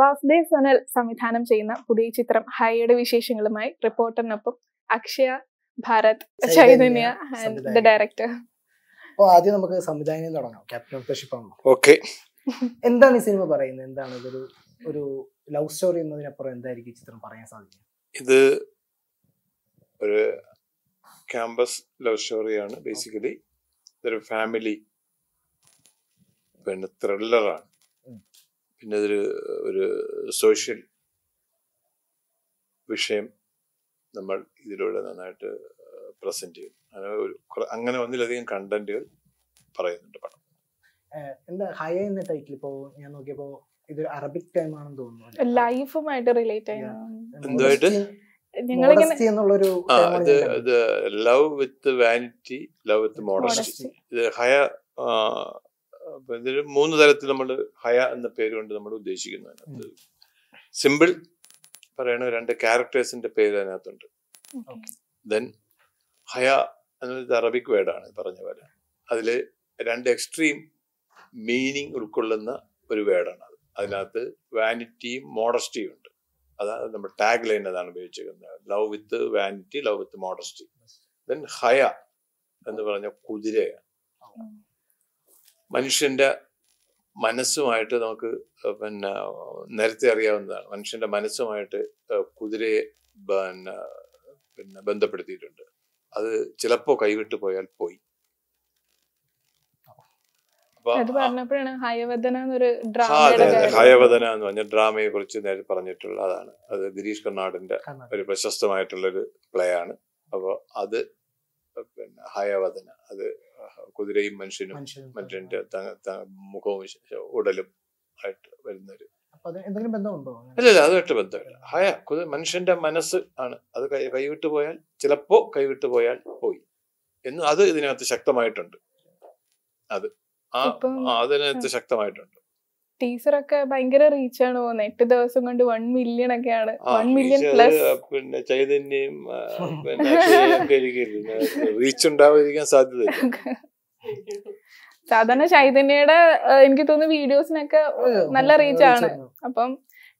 വാസുദേവ് സനൽ സംവിധാനം ചെയ്യുന്ന പുതിയ ചിത്രം ഹൈയുടെ വിശേഷങ്ങളുമായി റിപ്പോർട്ടറിനൊപ്പം അക്ഷയ ഭാരത് ചൈതന്യ, ദ ഡയറക്ടർ അപ്പോൾ ആദ്യം നമുക്ക് സംവിധാനം തുടങ്ങാം. ക്യാപ്റ്റൻ ഓഫ് ദ ഷിപ്പ് ആണല്ലോ ഓക്കെ. എന്താണ് ഈ സിനിമ പറയുന്നത്? എന്താണ് ഇതൊരു ഒരു ലവ് സ്റ്റോറി എന്നതിനപ്പുറം എന്തായിരിക്കും ഈ ചിത്രം പറയാൻ സാധിക്കും ഇത് ഒരു ക്യാമ്പസ് ലവ് സ്റ്റോറിയാണ്. ബേസിക്കലി ഇതൊരു ഫാമിലി പിന്നെ ത്രില്ലറാണ്. പിന്നെ ഇതൊരു ഒരു സോഷ്യൽ വിഷയം നമ്മൾ ഇതിലൂടെ നന്നായിട്ട് പ്രസന്റ് ചെയ്യും അങ്ങനെ ഒരു അങ്ങനെ ഒന്നിലധികം കണ്ടന്റുകൾ പറയുന്നുണ്ട് പടം. എന്താ ഹയ എന്ന ടൈറ്റിൽ ഇപ്പോ ഞാൻ നോക്കിയപ്പോ ഇതൊരു അറബിക് ടൈം ആണെന്ന് തോന്നുന്നു ലൈഫുമായിട്ട് റിലേറ്റ്. ഇത് love with vanity love with modesty Modesty. ഇത് ഹയ ഇതിൽ മൂന്ന് തരത്തിൽ നമ്മൾ ഹയ എന്ന പേര് കൊണ്ട് നമ്മൾ ഉദ്ദേശിക്കുന്നത് സിമ്പിൾ പറയണ രണ്ട് ക്യാരക്ടേഴ്സിന്റെ പേര് അതിനകത്തുണ്ട്. ദെൻ ഹയ എന്നത് അറബിക് വേർഡാണ് പറഞ്ഞ പോലെ. അതിൽ രണ്ട് എക്സ്ട്രീം മീനിങ് ഉൾക്കൊള്ളുന്ന ഒരു വേർഡാണ് അത്. അതിനകത്ത് വാനിറ്റിയും മോഡസ്റ്റിയും ഉണ്ട്. അതാണ് നമ്മൾ ടാഗ് ലൈൻ അതാണ് ഉപയോഗിച്ചിരിക്കുന്നത്. Love with vanity love with modesty. Then Haya എന്ന് പറഞ്ഞ കുതിരയാണ്. മനുഷ്യന്റെ മനസ്സുമായിട്ട് നമുക്ക് പിന്നെ നേരത്തെ അറിയാവുന്നതാണ്. മനുഷ്യന്റെ മനസ്സുമായിട്ട് കുതിരയെ പിന്നെ പിന്നെ ബന്ധപ്പെടുത്തിയിട്ടുണ്ട്. അത് ചിലപ്പോ കൈവിട്ടു പോയാൽ പോയി. അപ്പൊ അത് പറഞ്ഞപ്പോഴാണ് ഹയവദന എന്നൊരു ഡ്രാമയുടെ കാര്യം. ഹയവദന എന്ന് പറഞ്ഞ ഡ്രാമയെ കുറിച്ച് നേരെ പറഞ്ഞിട്ടുള്ള അതാണ് അത് ഗിരീഷ് കർണാടിന്റെ ഒരു പ്രശസ്തമായിട്ടുള്ള ഒരു പ്രശസ്തമായിട്ടുള്ളൊരു പ്ലേ ആണ് അപ്പോൾ അത് പിന്നെ ഹയവദന. അത് കുതിരയും മനുഷ്യനും മനുഷ്യനും മനുഷ്യന്റെ മുഖവും ഉടലും ആയിട്ട് വരുന്ന ഒരു അപ്പൊ അത് എന്തെങ്കിലും അല്ലല്ല അതുമായിട്ട് ബന്ധമില്ല. ഹയ മനുഷ്യന്റെ മനസ്സ് ആണ്. അത് കൈവിട്ടു പോയാൽ ചിലപ്പോ കൈവിട്ടു പോയാൽ പോയി. എന്ന് അത് ഇതിനകത്ത് ശക്തമായിട്ടുണ്ട്. അത് ആ, അതിനകത്ത് ശക്തമായിട്ടുണ്ട്. ടീച്ചറൊക്കെ ഭയങ്കര റീച്ച് ആണ് പോകുന്നത് എട്ട് ദിവസം കൊണ്ട് വൺ മില്യൺ ഒക്കെയാണ്. ആണ് വൺ മില്യൺ പ്ലസ് പിന്നെ ചൈതന്യം. റീച്ച് ഉണ്ടാവാതിരിക്കാൻ സാധ്യതയില്ല സാധാരണ ചൈതന്യയുടെ എനിക്ക് തോന്നുന്നു വീഡിയോസിനൊക്കെ നല്ല റീച്ച് ആണ്. അപ്പം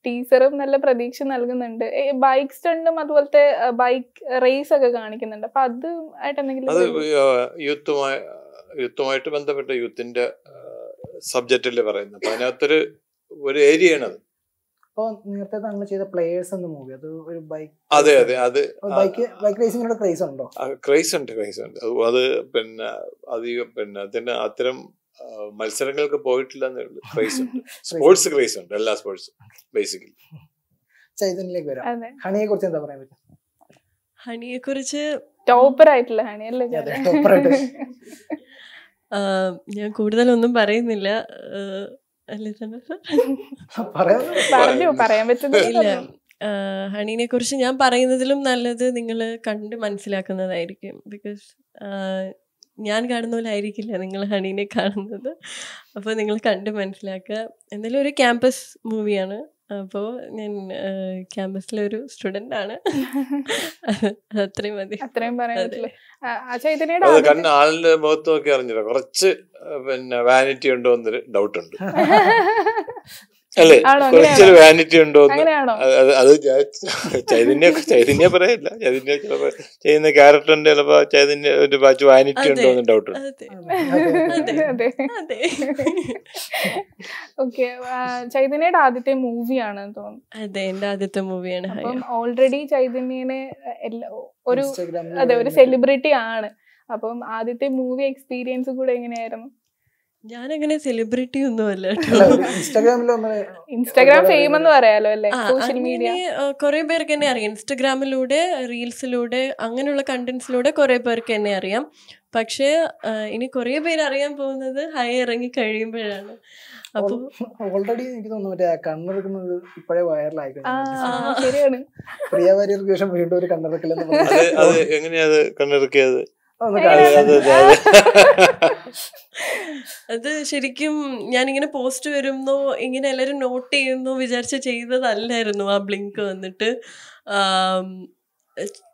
ടീച്ചറും നല്ല പ്രതീക്ഷ നൽകുന്നുണ്ട്. ബൈക്ക് സ്റ്റണ്ടും അതുപോലത്തെ ബൈക്ക് റേസ് ഒക്കെ കാണിക്കുന്നുണ്ട്. അപ്പൊ അത് ആയിട്ട് എന്തെങ്കിലും യൂത്തുമായി യൂത്തുമായിട്ട് ബന്ധപ്പെട്ട യൂത്തിന്റെ സബ്ജക്റ്റിൽ പറയുന്നത്. അപ്പൊ അതിനകത്തൊരു ഒരു ഏരിയയാണ് അത്. അപ്പൊ നേരത്തെ താങ്കൾ ചെയ്ത പ്ലേയേഴ്സ് എന്ന മൂവി അത് ഒരു ബൈക്ക് അതെ അതെ അത് ബൈക്ക് ബൈക്ക് റേസിംഗിനോട് ക്രേസ് ഉണ്ടോ? ക്രൈസ് ഉണ്ട് ക്രൈസ് ഉണ്ട്. അത് പിന്നെ അധികം പിന്നെ അതിന് അത്തരം മത്സരങ്ങൾക്ക് പോയിട്ടില്ല എന്നുള്ള ക്രൈസ് ഉണ്ട്. സ്പോർട്സ് ക്രൈസ് ഉണ്ട്. എല്ലാ സ്പോർട്സും ബേസിക്കലി ചൈതന്യയിലേക്ക് വരാം. ഹണിയെ കുറിച്ച് എന്താ പറയാൻ പറ്റും? ഹണിയെ കുറിച്ച് ടോപ്പർ ആയിട്ടില്ല ഹണി അല്ലേ അതെ, ചേട്ടൻ? topper ആയിട്ട്. ഞാൻ കൂടുതലൊന്നും പറയുന്നില്ല. പറഞ്ഞു പറയാൻ പറ്റുന്നില്ല ഹണീനെ കുറിച്ച് ഞാൻ പറയുന്നതിലും നല്ലത് നിങ്ങൾ കണ്ട് മനസ്സിലാക്കുന്നതായിരിക്കും. ബിക്കോസ് ഞാൻ കാണുന്ന പോലെ ആയിരിക്കില്ല നിങ്ങൾ ഹണീനെ കാണുന്നത്. അപ്പോൾ നിങ്ങൾ കണ്ട് മനസ്സിലാക്കുക. എന്തായാലും ഒരു ക്യാമ്പസ് മൂവിയാണ്. അപ്പോൾ ഞാൻ ക്യാമ്പസിലെ ഒരു സ്റ്റുഡന്റ് ആണ് അത് അത്രയും മതി. അത്രയും പറയാൻ ആളിന്റെ മുഖത്ത് നോക്കി അറിഞ്ഞില്ല കുറച്ച് പിന്നെ വാനിറ്റി ഉണ്ടോ എന്നൊരു ഡൗട്ട് ഉണ്ട്. അല്ലേ? കുറച്ചൊരു വാനിറ്റി ഉണ്ടോ അത് ചൈതന്യ ചൈതന്യ പറയല്ല. ചൈതന്യ ചിലപ്പോ ചെയ്യുന്ന ക്യാരക്ടറിന്റെ ചിലപ്പോ ചൈതന്യ ഒരു ബാച്ച് വാനിറ്റി ഉണ്ടോ എന്ന് ഡൗട്ട് ഓക്കെ ചൈതന്യയുടെ ആദ്യത്തെ മൂവിയാണ് തോന്നുന്നു. അതെ എന്റെ ആദ്യത്തെ മൂവിയാണ്. ഓൾറെഡി ചൈതന്യനെ ഒരു അതെ ഒരു സെലിബ്രിറ്റി ആണ്. അപ്പം ആദ്യത്തെ മൂവി എക്സ്പീരിയൻസ് കൂടെ എങ്ങനെയായിരുന്നു? ഞാനങ്ങനെ സെലിബ്രിറ്റി ഒന്നും അല്ല ഇൻസ്റ്റാഗ്രാം ഫെയിം എന്ന് പറയാലോ അല്ലേ? സോഷ്യൽ മീഡിയ കുറെ പേർക്ക് എന്നെ അറിയാം. ഇൻസ്റ്റാഗ്രാമിലൂടെ റീൽസിലൂടെ അങ്ങനെയുള്ള കണ്ടന്റ്സിലൂടെ കുറെ പേർക്ക് എന്നെ അറിയാം. പക്ഷേ ഇനി കുറെ പേര് അറിയാൻ പോകുന്നത് ഹൈ ഇറങ്ങി കഴിയുമ്പോഴാണ്. അപ്പൊ ഓൾറെഡി എനിക്ക് തോന്നുന്നു മറ്റേ ആ കണ്ണെടുക്കുന്നത് ഇപ്പോഴേ വൈറലായിട്ടുണ്ട് ശരിയാണ്. പ്രിയ വാര്യർക്ക് ശേഷം വീണ്ടും ഒരു കണ്ണെടുക്കലെന്ന് അത് അത് എങ്ങനെയാ ഒന്ന് അതെ ശരിക്കും ഞാനിങ്ങനെ പോസ്റ്റ് വരുന്നു ഇങ്ങനെ എല്ലാവരും നോട്ട് ചെയ്യുന്നു വിചാരിച്ച് ചെയ്തതല്ലായിരുന്നു ആ ബ്ലിങ്ക് വന്നിട്ട്.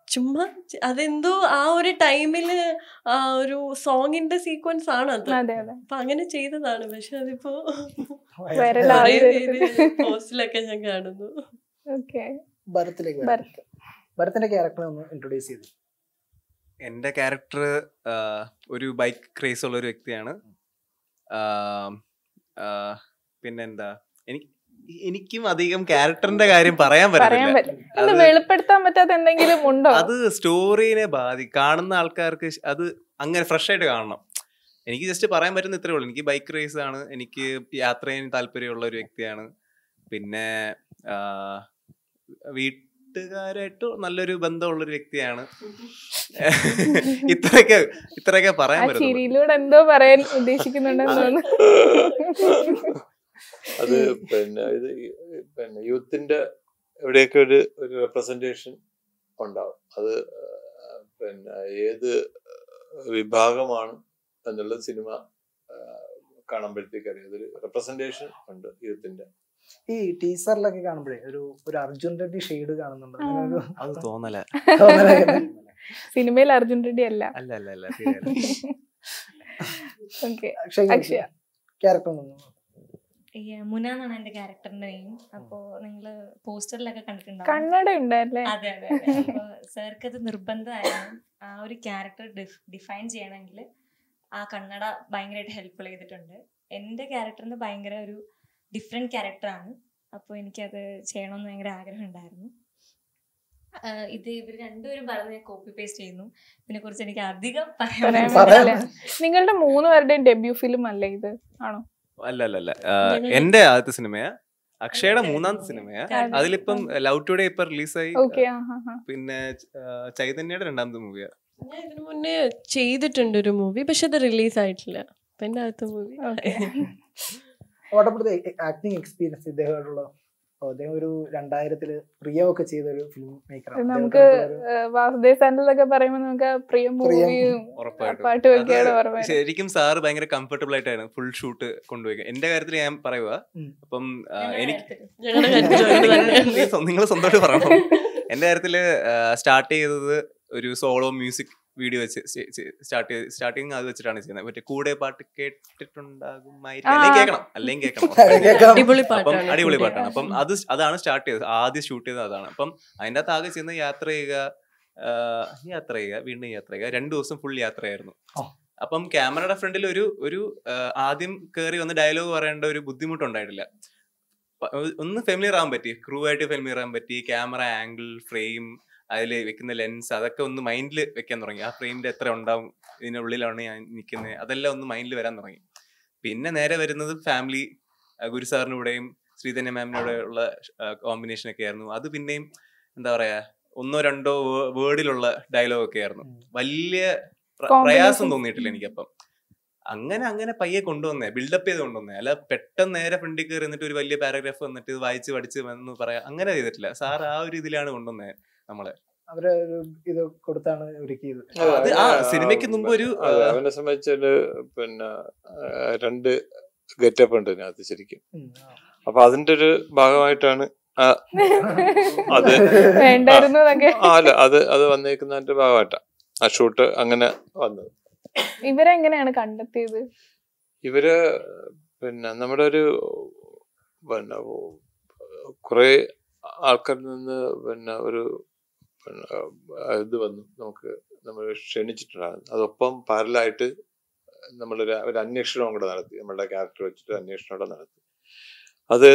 ചുമ്മാ അതെന്തോ ആ ഒരു ടൈമിൽ ആ ഒരു സോങ്ങിന്റെ സീക്വൻസ് ആണ് അത്. അതെ അതെ. അപ്പൊ അങ്ങനെ ചെയ്തതാണ്. പക്ഷെ അതിപ്പോ പോസ്റ്റിലൊക്കെ ഞാൻ കാണുന്നു. ഭരത്തിലേക്ക് ഭരത്തിന്റെ ക്യാരക്ടർ ഒന്ന് ഇൻട്രൊഡ്യൂസ് ചെയ്തു. എന്റെ ക്യാരക്ടർ ഒരു ബൈക്ക് ക്രേസ് ഉള്ള ഒരു വ്യക്തിയാണ്. പിന്നെന്താ? എനിക്ക് എനിക്കും അധികം ക്യാരക്ടറിന്റെ കാര്യം പറയാൻ പറ്റില്ല. വെളിപ്പെടുത്താൻ പറ്റാത്ത എന്തെങ്കിലും ഉണ്ടോ? അത് സ്റ്റോറിനെ ബാധി കാണുന്ന ആൾക്കാർക്ക് അത് അങ്ങനെ ഫ്രഷ് ആയിട്ട് കാണണം. എനിക്ക് ജസ്റ്റ് പറയാൻ പറ്റുന്ന ഇത്രേ ഉള്ളൂ. എനിക്ക് ബൈക്ക് റേസ് ആണ്. എനിക്ക് യാത്ര ചെയ്യാൻ താല്പര്യമുള്ള ഒരു വ്യക്തിയാണ്. പിന്നെ ആ, വീട്ടുകാരായിട്ട് നല്ലൊരു ബന്ധമുള്ള ഒരു വ്യക്തിയാണ് ഇത്രയൊക്കെ ഇത്രയൊക്കെ പറയാൻ ചിരിയിലൂടെ എന്തോ പറയാൻ ഉദ്ദേശിക്കുന്നുണ്ടെന്ന് തോന്നുന്നു. അത് പിന്നെ ഇത് പിന്നെ യൂത്തിന്റെ എവിടെയൊക്കെ ഒരു ഒരു റെപ്രസെന്റേഷൻ ഉണ്ടാവും. അത് പിന്നെ ഏത് വിഭാഗമാണ് എന്നുള്ള സിനിമ കാണുമ്പോഴത്തേക്കറിയാം കാണുമ്പോഴത്തേക്ക് അറിയാം. അതൊരു റെപ്രസെന്റേഷൻ ഉണ്ട് യൂത്തിന്റെ. ഈ ടീസറിലൊക്കെ കാണുമ്പോഴേ ഒരു ഒരു അർജുൻ റെഡ്ഡി ഷെയ്ഡ് കാണുന്നുണ്ട്. അത് തോന്നല. സിനിമയിൽ അർജുൻ റെഡ്ഡി അല്ല. അല്ല അല്ല അല്ല. ക്യാരക്ടർ ഒന്ന് ഈ മുന എന്നാണ് എന്റെ ക്യാരക്ടറിന്റെ നെയിം അപ്പോ നിങ്ങൾ പോസ്റ്ററിലൊക്കെ കണ്ടിട്ടുണ്ടാവും. കണ്ണട ഉണ്ടല്ലേ അതെ അതെ അതെ. അപ്പൊ സാർക്ക് അത് നിർബന്ധമായിരുന്നു ആ ഒരു ക്യാരക്ടർ ഡിഫൈൻ ചെയ്യണമെങ്കിൽ ആ കണ്ണട ഭയങ്കരമായിട്ട് ഹെൽപ്ഫുൾ ചെയ്തിട്ടുണ്ട്. എന്റെ ക്യാരക്ടറിന് ഭയങ്കര ഒരു ഡിഫറെന്റ് ക്യാരക്ടറാണ് അപ്പോൾ എനിക്കത് ചെയ്യണമെന്ന് ഭയങ്കര ആഗ്രഹം ഉണ്ടായിരുന്നു ഇത് ഇവർ രണ്ടുപേരും പറഞ്ഞ് കോപ്പി പേസ്റ്റ് ചെയ്യുന്നു. ഇതിനെ കുറിച്ച് എനിക്ക് അധികം പറയാൻ. പറ്റില്ല. നിങ്ങളുടെ മൂന്ന് പേരുടെയും ഡെബ്യൂ ഫിലിം അല്ലേ ഇത്? ആണോ? അല്ല അല്ല അല്ല എന്റെ ആദ്യത്തെ സിനിമയാ. അക്ഷയുടെ മൂന്നാമത്തെ സിനിമയാ. അതെ. അതിലിപ്പം ലവ് ടുഡേ ഇപ്പൊ റിലീസായി. പിന്നെ ചൈതന്യയുടെ രണ്ടാമത്തെ മൂവിയാ ഞാൻ ഇതിനു മുന്നേ ചെയ്തിട്ടുണ്ട് ഒരു മൂവി പക്ഷെ അത് റിലീസ് ആയിട്ടില്ല അപ്പൊ എന്റെ അടുത്ത മൂവി ഓക്കെ ഓട്ടപ്പെടുത്ത ആക്ടിങ് എക്സ്പീരിയൻസ് ഇദ്ദേഹമായിട്ടുള്ള അദ്ദേഹം ഒരു രണ്ടായിരത്തിൽ പ്രിയ ഒക്കെ ചെയ്ത ഒരു ഫിലിം മേക്കർ നമുക്ക് വാസുദേവ് സാൻഡലൊക്കെ പറയുമ്പോൾ നമുക്ക് പ്രിയ മൂവിയും പാട്ടും ഒക്കെയാണ്. ശരിക്കും സാറ് ഭയങ്കര കംഫർട്ടബിൾ ആയിട്ടാണ് ഫുൾ ഷൂട്ട് കൊണ്ടുപോയി എന്റെ കാര്യത്തിൽ ഞാൻ പറയുക അപ്പം എനിക്ക്. നിങ്ങൾ സ്വന്തമായിട്ട് പറയണം എന്റെ കാര്യത്തിൽ സ്റ്റാർട്ട് ചെയ്തത് ഒരു സോളോ മ്യൂസിക് വീഡിയോ വെച്ച് സ്റ്റാർട്ട് ചെയ്ത് സ്റ്റാർട്ടിങ് അത് വെച്ചിട്ടാണ് ചെയ്യുന്നത്. മറ്റേ കൂടെ പാട്ട് കേട്ടിട്ടുണ്ടാകും. അല്ലെങ്കിൽ കേൾക്കണം അല്ലെങ്കിൽ കേൾക്കണം. അടിപൊളി അപ്പം പാട്ടാണ് അടിപൊളി പാട്ടാണ്. അപ്പം അത് അതാണ് സ്റ്റാർട്ട് ചെയ്തത്. ആദ്യം ഷൂട്ട് ചെയ്തത് അതാണ്. അപ്പം അതിന്റെ അകത്ത് ആകെ ചെയ്യുന്ന യാത്ര ചെയ്യുക യാത്ര ചെയ്യുക വീണ്ടും യാത്ര ചെയ്യുക. രണ്ടു ദിവസം ഫുൾ യാത്രയായിരുന്നു. അപ്പം ക്യാമറയുടെ ഫ്രണ്ടിൽ ഒരു ഒരു ആദ്യം കയറി വന്ന് ഡയലോഗ് പറയേണ്ട ഒരു ബുദ്ധിമുട്ടുണ്ടായിട്ടില്ല. ഒന്ന് ഫെമിലിയർ ആവാൻ പറ്റി. ക്രൂ ആയിട്ട് ഫെമിലിയർ ആവാൻ പറ്റി. ക്യാമറ ആംഗിൾ ഫ്രെയിം അതിൽ വെക്കുന്ന ലെൻസ് അതൊക്കെ ഒന്ന് മൈൻഡിൽ വെക്കാൻ തുടങ്ങി. ആ ഫ്രെയിമിന്റെ എത്ര ഉണ്ടാവും ഇതിനുള്ളിലാണ് ഞാൻ നിൽക്കുന്നത് അതെല്ലാം ഒന്ന് മൈൻഡിൽ വരാൻ തുടങ്ങി. പിന്നെ നേരെ വരുന്നത് ഫാമിലി ഗുരു കൂടെയും ശ്രീധന്യ മാമിനൂടെ ഉള്ള കോമ്പിനേഷൻ ഒക്കെ ആയിരുന്നു. അത് പിന്നെയും എന്താ പറയാ ഒന്നോ രണ്ടോ വേർഡിലുള്ള ഡയലോഗ് ഒക്കെ ആയിരുന്നു. വലിയ. പ്രയാസം തോന്നിയിട്ടില്ല എനിക്കപ്പം. അങ്ങനെ അങ്ങനെ പയ്യെ കൊണ്ടുവന്നേ ബിൽഡപ്പ് ചെയ്ത് കൊണ്ടുവന്നേ. അല്ല പെട്ടെന്ന് നേരെ ഫ്രണ്ടിൽ കയറി എന്നിട്ട് ഒരു വലിയ പാരഗ്രാഫ് വന്നിട്ട് വായിച്ച് പഠിച്ച് വന്ന് പറയാം അങ്ങനെ ചെയ്തിട്ടില്ല. സാർ ആ ഒരു ഇതിലാണ് കൊണ്ടുവന്നേ. നമ്മളെ. അവരെ ഒരു ഇത് കൊടുത്താണ് ഒരുക്കിയത്. സിനിമയ്ക്ക് മുമ്പ് ഒരു അവനെ സംബന്ധിച്ചൊരു പിന്നെ രണ്ട് ഗെറ്റപ്പ് ഉണ്ട് അതിനകത്ത് ശരിക്കും. അപ്പൊ അതിന്റെ ഒരു ഭാഗമായിട്ടാണ് ആ, അത് വേണ്ടായിരുന്നു അല്ല അത് അത് വന്നേക്കുന്നതിന്റെ ഭാഗമായിട്ടാണ് ആ ഷൂട്ട് അങ്ങനെ വന്നത്. ഇവരെങ്ങനെയാണ് കണ്ടെത്തിയത്? ഇവർ പിന്നെ നമ്മുടെ ഒരു പിന്നെ കുറെ ആൾക്കാരിൽ നിന്ന് പിന്നെ ഒരു ഇത് വന്നു. നമുക്ക് നമ്മൾ ക്ഷണിച്ചിട്ടുണ്ടായിരുന്നു അതൊപ്പം പാരലായിട്ട് നമ്മളൊരു ഒരു അന്വേഷണവും കൂടെ നടത്തി. നമ്മളുടെ ക്യാരക്ടർ വെച്ചിട്ട് അന്വേഷണം കൂടെ നടത്തി. അത്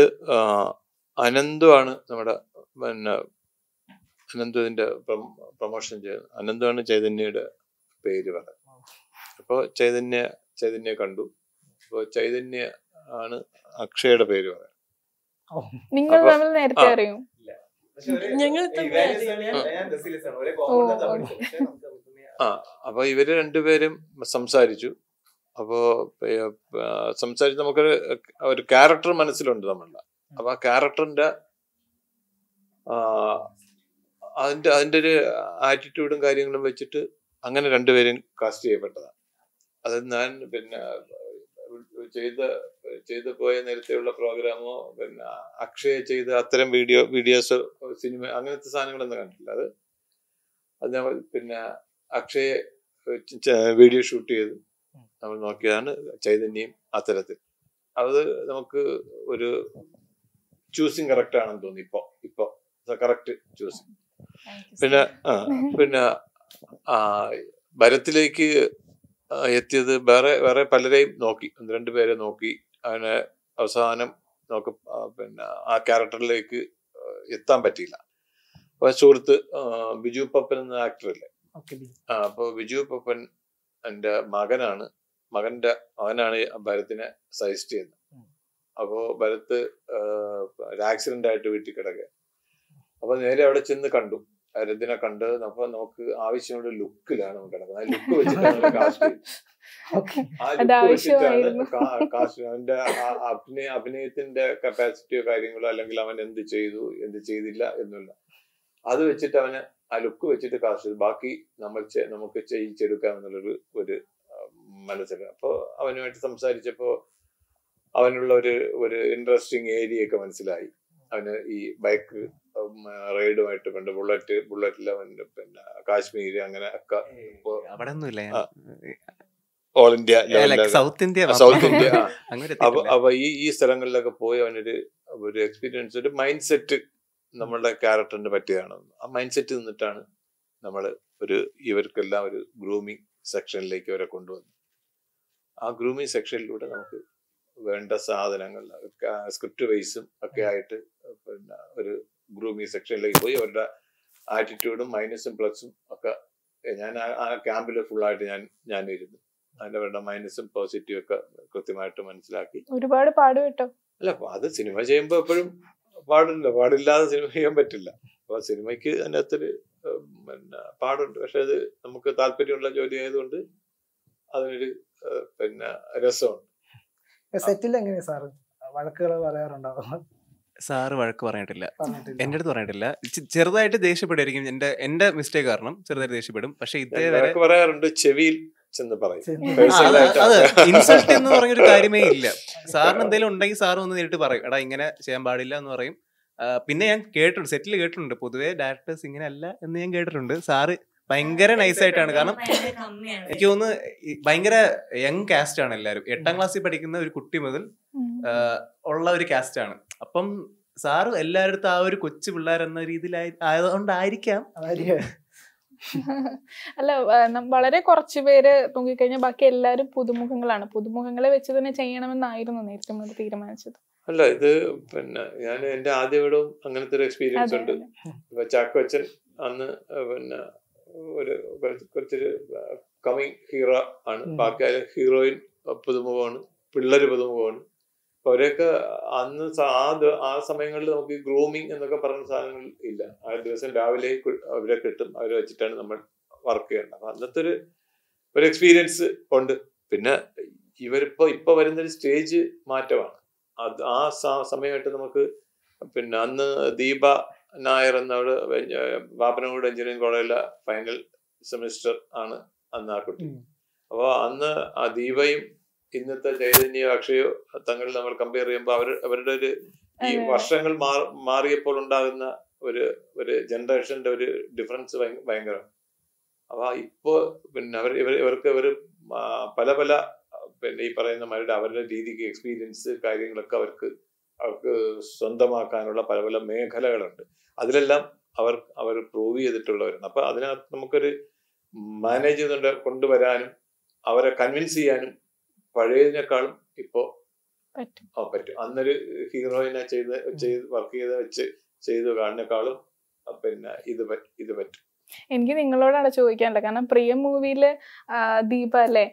അനന്തുവാണ് നമ്മുടെ പിന്നെ അനന്തു ഇതിന്റെ പ്രൊമോഷൻ ചെയ്ത് അനന്തുവാണ് ചൈതന്യയുടെ പേര് പറയുന്നത് അപ്പോൾ ചൈതന്യ ചൈതന്യ കണ്ടു. അപ്പോൾ ചൈതന്യ ആണ് അക്ഷയുടെ പേര് പറയുന്നത് നിങ്ങൾ നേരത്തെ അറിയും? ഞങ്ങൾ ആ. അപ്പൊ ഇവർ രണ്ടുപേരും സംസാരിച്ചു. അപ്പോ സംസാരിച്ച് നമുക്കൊരു ഒരു ക്യാരക്ടർ മനസ്സിലുണ്ട് നമ്മളുടെ അപ്പൊ ആ ക്യാരക്ടറിന്റെ അതിന്റെ അതിന്റെ ഒരു ആറ്റിറ്റ്യൂഡും കാര്യങ്ങളും വെച്ചിട്ട് അങ്ങനെ രണ്ടുപേരും കാസ്റ്റ് ചെയ്യപ്പെട്ടതാണ്. അത് ഞാൻ പിന്നെ ചെയ്ത ചെയ്തു പോയ നേരത്തെയുള്ള പ്രോഗ്രാമോ പിന്നെ അക്ഷയ ചെയ്ത അത്തരം വീഡിയോ വീഡിയോസ് സിനിമ അങ്ങനത്തെ സാധനങ്ങളൊന്നും കണ്ടില്ല അത് അത് നമ്മൾ പിന്നെ അക്ഷയെ വീഡിയോ ഷൂട്ട് ചെയ്ത് നമ്മൾ നോക്കിയതാണ് ചൈതന്യം അത്തരത്തിൽ. അത് നമുക്ക് ഒരു ചൂസിങ് കറക്റ്റ് ആണെന്ന് തോന്നി ഇപ്പോ. ഇപ്പോ. കറക്റ്റ് ചൂസിങ് പിന്നെ പിന്നെ ആ ഭരത്തിലേക്ക് എത്തിയത് വേറെ വേറെ പലരെയും നോക്കി. ഒന്ന് രണ്ട് പേരെ നോക്കി. അതിനെ അവസാനം നമുക്ക് പിന്നെ ആ ക്യാരക്ടറിലേക്ക് എത്താൻ പറ്റിയില്ല. അപ്പൊ സുഹൃത്ത് ബിജു പപ്പൻ എന്ന ആക്ടറല്ലേ? അല്ലേ ആ അപ്പൊ ബിജു പപ്പൻ എന്റെ മകനാണ്. മകന്റെ അവനാണ് ഭരത്തിനെ സജസ്റ്റ് ചെയ്യുന്നത്. അപ്പോൾ അപ്പോ ഭരത് ഒരു ആക്സിഡന്റ് ആയിട്ട് വീട്ടിൽ കിടക്കുക അപ്പൊ നേരെ അവിടെ ചെന്ന് കണ്ടു. രത്തിനെ കണ്ട് അപ്പൊ നമുക്ക് ആവശ്യമുള്ള ലുക്കിലാണ് നമുക്ക് കിടക്കുന്നത്. ആ ലുക്ക് വെച്ചിട്ടാണ് കാസ്റ്റ് ചെയ്തത് ആ അത് ലുക്ക് വെച്ചിട്ടാണ് ആവശ്യമായിരുന്നു. കാ- കാസ്റ്റ് അവന്റെ അഭിനയ അഭിനയത്തിന്റെ കപ്പാസിറ്റിയോ കാര്യങ്ങളോ അല്ലെങ്കിൽ അവൻ എന്ത് ചെയ്തു എന്ത് ചെയ്തില്ല എന്നുള്ള. അത് വെച്ചിട്ട് അവന് ആ ലുക്ക് വെച്ചിട്ട് കാസ്റ്റ് ചെയ്തു. ബാക്കി നമ്മൾ നമുക്ക് ചെയ്യിച്ചെടുക്കാം എന്നുള്ളൊരു ഒരു മനസ്സിൽ അപ്പോൾ അവനുമായിട്ട് സംസാരിച്ചപ്പോ അവനുള്ള ഒരു ഒരു ഇൻട്രസ്റ്റിംഗ് ഏരിയ ഒക്കെ മനസ്സിലായി. അവന് ഈ ബൈക്ക് റൈഡുമായിട്ട് പിന്നെ ബുള്ളറ്റ് ബുള്ളറ്റ് ലെവൻ പിന്നെ കാശ്മീര് അങ്ങനെ ഒക്കെ അവിടെ ഒന്നുമില്ല all India south India south India അപ്പൊ അപ്പൊ ഈ ഈ സ്ഥലങ്ങളിലൊക്കെ പോയി അവനൊരു ഒരു എക്സ്പീരിയൻസ് ഒരു മൈൻഡ് സെറ്റ് നമ്മളുടെ ക്യാരക്ടറിന് പറ്റിയതാണ്. ആ മൈൻഡ് സെറ്റ് നിന്നിട്ടാണ് നമ്മൾ ഒരു ഇവർക്കെല്ലാം ഒരു ഗ്രൂമിങ് സെക്ഷനിലേക്ക് അവരെ കൊണ്ടുവന്നു ആ ഗ്രൂമിങ് സെക്ഷനിലൂടെ നമുക്ക് വേണ്ട സാധനങ്ങൾ സ്ക്രിപ്റ്റ് വൈസും ഒക്കെ ആയിട്ട് പിന്നെ ഒരു ഗ്രൂമിങ് സെക്ഷനിലേക്ക് പോയി. അവരുടെ ആറ്റിറ്റ്യൂഡും മൈനസും പ്ലസും ഒക്കെ ഞാൻ ആ- ക്യാമ്പിൽ ഫുള്ളായിട്ട് ഞാൻ ഞാൻ ഇരുന്നു. അതിന്റെ അവരുടെ മൈനസും പോസിറ്റീവ് ഒക്കെ കൃത്യമായിട്ട് മനസ്സിലാക്കി. ഒരുപാട് പാടുപെട്ടോ അല്ല അപ്പൊ അത് സിനിമ ചെയ്യുമ്പോൾ എപ്പോഴും പാടില്ല. പാടില്ലാതെ സിനിമ ചെയ്യാൻ പറ്റില്ല. അപ്പൊ സിനിമയ്ക്ക് അതിനകത്തൊരു പിന്നെ പാടുണ്ട്. പക്ഷെ അത് നമുക്ക് താല്പര്യമുള്ള ജോലി ആയതുകൊണ്ട് അതിനൊരു പിന്നെ രസമുണ്ട്. സെറ്റിൽ എങ്ങനെയാ സാർ വഴക്കുകൾ പറയാറുണ്ടാവും സാറ് വഴക്ക് പറഞ്ഞിട്ടില്ല. എന്റെ അടുത്ത് പറഞ്ഞിട്ടില്ല. ചെറുതായിട്ട് ദേഷ്യപ്പെടുമായിരിക്കും എന്റെ എന്റെ മിസ്റ്റേക്ക് കാരണം ചെറുതായിട്ട് ദേഷ്യപ്പെടും. പക്ഷെ ഇതേ ഇതേവരെ വഴക്ക് പറയാറുണ്ട് ചെവിയിൽ ചെന്ന് പറയും. ഇൻസൾട്ട് എന്ന് പറഞ്ഞൊരു കാര്യമേ ഇല്ല. സാറിന് എന്തെങ്കിലും ഉണ്ടെങ്കിൽ സാർ ഒന്ന് നേരിട്ട് പറയും. എടാ ഇങ്ങനെ ചെയ്യാൻ പാടില്ല എന്ന് പറയും. പിന്നെ ഞാൻ കേട്ടിട്ടുണ്ട് സെറ്റിൽ കേട്ടിട്ടുണ്ട്. പൊതുവേ ഡയറക്ടേഴ്സ് ഇങ്ങനെ അല്ല എന്ന് ഞാൻ കേട്ടിട്ടുണ്ട്. സാറ് ഭയങ്കര നൈസായിട്ടാണ് കാരണം എനിക്ക് തോന്നുന്നു ഭയങ്കര യങ് കാസ്റ്റ് ആണ് എല്ലാരും എട്ടാം ക്ലാസ്സിൽ പഠിക്കുന്ന ഒരു കുട്ടി മുതൽ ഉള്ള ഒരു കാസ്റ്റ് ആണ്. അപ്പം സാറ് എല്ലായിടത്തും ആ ഒരു കൊച്ചു പിള്ളേർ എന്ന രീതിയിലായി ആയതുകൊണ്ടായിരിക്കാം. അല്ല വളരെ കുറച്ച് പേര് തൂങ്ങിക്കഴിഞ്ഞാൽ ബാക്കി എല്ലാരും പുതുമുഖങ്ങളാണ്. പുതുമുഖങ്ങളെ വെച്ച് തന്നെ ചെയ്യണമെന്നായിരുന്നു നേരത്തെ മുതൽ തീരുമാനിച്ചത്. അല്ല ഇത് പിന്നെ ഞാൻ എന്റെ ആദ്യ വീടും അങ്ങനത്തെ ഒരു എക്സ്പീരിയൻസ് ഉണ്ട്. ചാക്കോച്ചൻ അന്ന് പിന്നെ ഒരു കുറച്ച് കുറച്ചൊരു കമ്മിങ് ഹീറോ ആണ്. ബാക്കി ഹീറോയിൻ പുതുമുഖമാണ്. പിള്ളേർ പുതുമുഖമാണ്. അപ്പൊ അവരെയൊക്കെ അന്ന് ആ ആ സമയങ്ങളിൽ നമുക്ക് ഗ്രൂമിങ് എന്നൊക്കെ പറഞ്ഞ സാധനങ്ങൾ ഇല്ല. ആ ദിവസം രാവിലെ അവരെ കിട്ടും അവരെ വെച്ചിട്ടാണ് നമ്മൾ വർക്ക് ചെയ്യേണ്ടത്. അപ്പൊ അന്നത്തെ ഒരു ഒരു എക്സ്പീരിയൻസ് ഉണ്ട്. പിന്നെ ഇവരിപ്പോ ഇപ്പൊ വരുന്നൊരു സ്റ്റേജ് മാറ്റമാണ്. അത് ആ സമയമായിട്ട് നമുക്ക് പിന്നെ അന്ന് ദീപ നായർ എന്നോട് ബാപ്പനോട് എഞ്ചിനീയറിംഗ് കോളേജിലെ ഫൈനൽ സെമിസ്റ്റർ ആണ് അന്ന് ആ കുട്ടി. അപ്പോൾ അന്ന് ആ ദീപയും ഇന്നത്തെ ചൈതന്യ അക്ഷയോ തങ്ങൾ നമ്മൾ കമ്പയർ ചെയ്യുമ്പോൾ അവർ അവരുടെ ഒരു ഈ വർഷങ്ങൾ മാ- മാറിയപ്പോൾ ഉണ്ടാകുന്ന ഒരു ഒരു ജനറേഷന്റെ ഒരു ഡിഫറൻസ് ഭയങ്കരമാണ് അപ്പൊ ഇപ്പോ പിന്നെ അവർ ഇവർ ഇവർക്ക് ഇവർ പല പല പിന്നെ ഈ പറയുന്ന മാരുടെ അവരുടെ രീതിക്ക് എക്സ്പീരിയൻസ് കാര്യങ്ങളൊക്കെ അവർക്ക് അവർക്ക് സ്വന്തമാക്കാനുള്ള പല പല മേഖലകളുണ്ട്. അതിലെല്ലാം അവർ അവർ പ്രൂവ് ചെയ്തിട്ടുള്ളവരാണ്. അപ്പൊ അതിനകത്ത് നമുക്കൊരു മാനേജ് ചെയ്തുകൊണ്ട് കൊണ്ടുവരാനും അവരെ കൺവിൻസ് ചെയ്യാനും പഴയതിനേക്കാളും ഇപ്പോ പറ്റും. അന്നൊരു ഹീറോയിനെ ചെയ്ത് ചെയ്ത് വർക്ക് ചെയ്ത് വെച്ച് ചെയ്തു കാണുന്നേക്കാളും പിന്നെ ഇത് ഇത് പറ്റും. എനിക്ക് നിങ്ങളോടാണ് ചോദിക്കാനുള്ളത്. കാരണം പ്രിയ മൂവിയിൽ ദീപ അല്ലേ?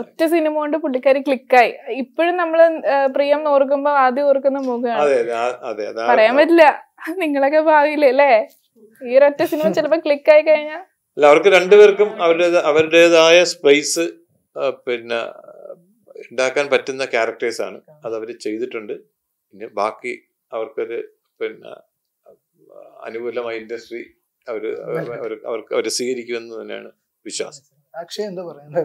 ഒറ്റ സിനിമ കൊണ്ട് പുള്ളിക്കാരി ക്ലിക്കായി. ഇപ്പോഴും നമ്മൾ പ്രിയം ഓർക്കുമ്പോ ആദ്യം ഓർക്കുന്ന മുഖമാണ്. പറയാൻ പറ്റില്ല. നിങ്ങളൊക്കെ ഭാവിയില്ലേ അല്ലേ? ഈ ഒരൊറ്റ സിനിമ ചിലപ്പോ ക്ലിക്കായി കഴിഞ്ഞാൽ അല്ല അവർക്ക് രണ്ടുപേർക്കും അവരുടെ അവരുടേതായ സ്പേസ് പിന്നെ ഉണ്ടാക്കാൻ പറ്റുന്ന ക്യാരക്ടേഴ്സ് ആണ്. അത് അവർ ചെയ്തിട്ടുണ്ട്. പിന്നെ ബാക്കി അവർക്കൊരു പിന്നെ അനുകൂലമായ ഇൻഡസ്ട്രി അവർ അവർക്ക് അവർ സ്വീകരിക്കുമെന്ന് തന്നെയാണ് വിശ്വാസം. അക്ഷയ എന്താ പറയുന്നത്?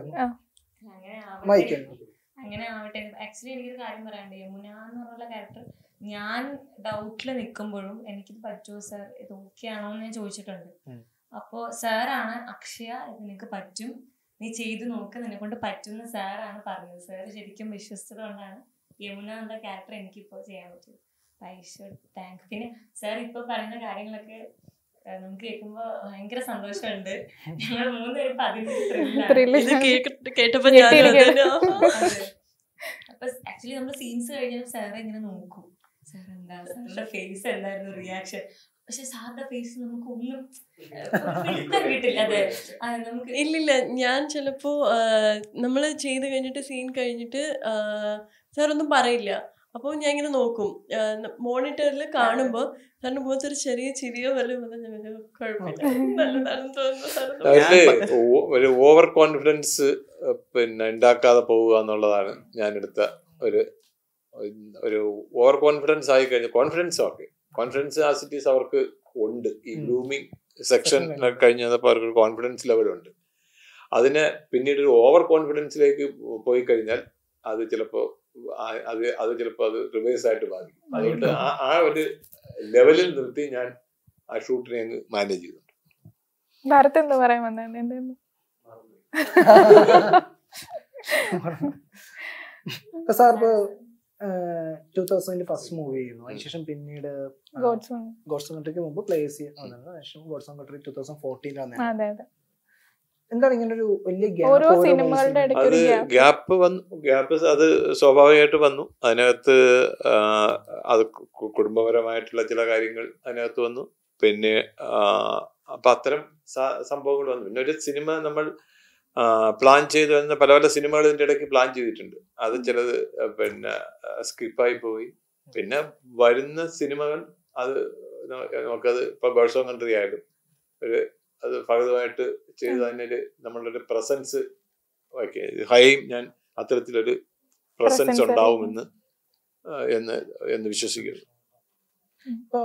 അങ്ങനെ മൈക്ക് ആവട്ടെ അങ്ങനെ ആവട്ടെ ആക്ച്വലി എനിക്കൊരു കാര്യം പറയാനുണ്ട്. യമുന എന്ന് പറഞ്ഞുള്ള ക്യാരക്ടർ ഞാൻ ഡൗട്ടിൽ നിൽക്കുമ്പോഴും എനിക്കിത് പറ്റുമോ സർ ഇത് ഓക്കെ ആണോ എന്ന് ഞാൻ ചോദിച്ചിട്ടുണ്ട്. അപ്പോ അപ്പോൾ സാറാണ് അക്ഷയ ഇത് നിനക്ക് പറ്റും. നീ ചെയ്തു നോക്ക് നിന്നെ കൊണ്ട് പറ്റുമെന്ന് സാറാണ് പറഞ്ഞത്. സാർ ശരിക്കും വിശ്വസിച്ചത് കൊണ്ടാണ് യമുന എന്ന ക്യാരക്ടർ എനിക്കിപ്പോൾ ചെയ്യാൻ പറ്റിയത്. ഐശ്വർ താങ്ക് പിന്നെ സാർ ഇപ്പോൾ പറയുന്ന കാര്യങ്ങളൊക്കെ നമുക്ക് കേൾക്കുമ്പോൾ ഭയങ്കര സന്തോഷമുണ്ട്. ഞങ്ങൾ മൂന്നുപേരും അതിന്റെ കേട്ടപ്പോ. അപ്പൊ ആക്ച്വലി നമ്മൾ സീൻസ് കഴിഞ്ഞാൽ സാറെ ഇങ്ങനെ നോക്കും. സാർ എന്താ? സാറിന്റെ ഫേസ് എന്തായിരുന്നു റിയാക്ഷൻ പക്ഷെ സാറിന്റെ ഫേസ് നമുക്ക് ഒന്നും കിട്ടില്ല. അതെ. നമുക്ക് ഇല്ലില്ല. ഞാൻ ചിലപ്പോ നമ്മൾ ചെയ്ത് കഴിഞ്ഞിട്ട് സീൻ കഴിഞ്ഞിട്ട് സാർ ഒന്നും പറയില്ല. അപ്പോൾ ഞാൻ ഇങ്ങനെ നോക്കും. മോണിറ്ററിൽ കാണുമ്പോൾ സാറിന്റെ മുഖത്ത് ഒരു ചെറിയ ചിരിയോ വല്ലതും വന്നാൽ കുഴപ്പമില്ല. ഒരു ഓവർ കോൺഫിഡൻസ് പിന്നെ ഉണ്ടാക്കാതെ പോവുക എന്നുള്ളതാണ് ഞാൻ എടുത്ത ഒരു ഒരു ഓവർ കോൺഫിഡൻസ് ആയി കഴിഞ്ഞ. Confidence okay. കോൺഫിഡൻസ് ആസിറ്റീസ് അവർക്ക് ഉണ്ട്. ഈ. ഗ്രൂമിങ് സെക്ഷൻ കഴിഞ്ഞപ്പോൾ അവർക്ക് കോൺഫിഡൻസ് ലെവലുണ്ട് ഉണ്ട്. അതിനെ പിന്നീട് ഒരു ഓവർ കോൺഫിഡൻസിലേക്ക് പോയി കഴിഞ്ഞാൽ അത് ചിലപ്പോൾ അത് അത് ചിലപ്പോൾ അത് റിവേഴ്സ് ആയിട്ട് ബാധിക്കും. അതുകൊണ്ട് ആ ആ ഒരു ലെവലിൽ നിർത്തി ഞാൻ ആ ഷൂട്ടിനെ അങ്ങ് മാനേജ് ചെയ്തു ഭരത് എന്താ പറയാൻ വന്നു? സാർ ഇപ്പൊ ടൂ തൗസൻഡിൽ ഫസ്റ്റ് മൂവി ചെയ്യുന്നു. അതിനുശേഷം പിന്നീട് ഗോഡ്സ് ഗോഡ്സ് കൺട്രിക്ക് മുമ്പ് പ്ലേസ് ചെയ്യാൻ ശേഷം ഗോഡ്സ് കൺട്രി ടൂ തൗസൻഡ് അതെ. എന്താണ് ഇങ്ങനെ ഒരു വലിയ ഓരോ ഗ്യാപ്പ് അത് ഗ്യാപ്പ് വന്നു. ഗ്യാപ്പ് അത് സ്വാഭാവികമായിട്ട് വന്നു. അതിനകത്ത് അത് കുടുംബപരമായിട്ടുള്ള ചില കാര്യങ്ങൾ അതിനകത്ത് വന്നു. പിന്നെ അപ്പൊ അത്തരം സംഭവങ്ങൾ വന്നു. പിന്നെ ഒരു സിനിമ നമ്മൾ പ്ലാൻ ചെയ്തു വരുന്ന പല പല സിനിമകൾ ഇതിന്റെ ഇടയ്ക്ക് പ്ലാൻ ചെയ്തിട്ടുണ്ട്. അത് ചിലത് പിന്നെ സ്കിപ്പായി പോയി. പിന്നെ വരുന്ന സിനിമകൾ അത് നമുക്കത് ഇപ്പൊ ബേഴ്സോ കൺട്രി ആയാലും ഒരു അത് ഭഗതമായിട്ട് ചെയ്ത് അതിനൊരു നമ്മളൊരു പ്രസൻസ് ഓക്കെ ഹൈയും ഞാൻ അത്തരത്തിലൊരു പ്രസൻസ് ഉണ്ടാവുമെന്ന് എന്ന് എന്ന് വിശ്വസിക്കുന്നു. ഇപ്പോ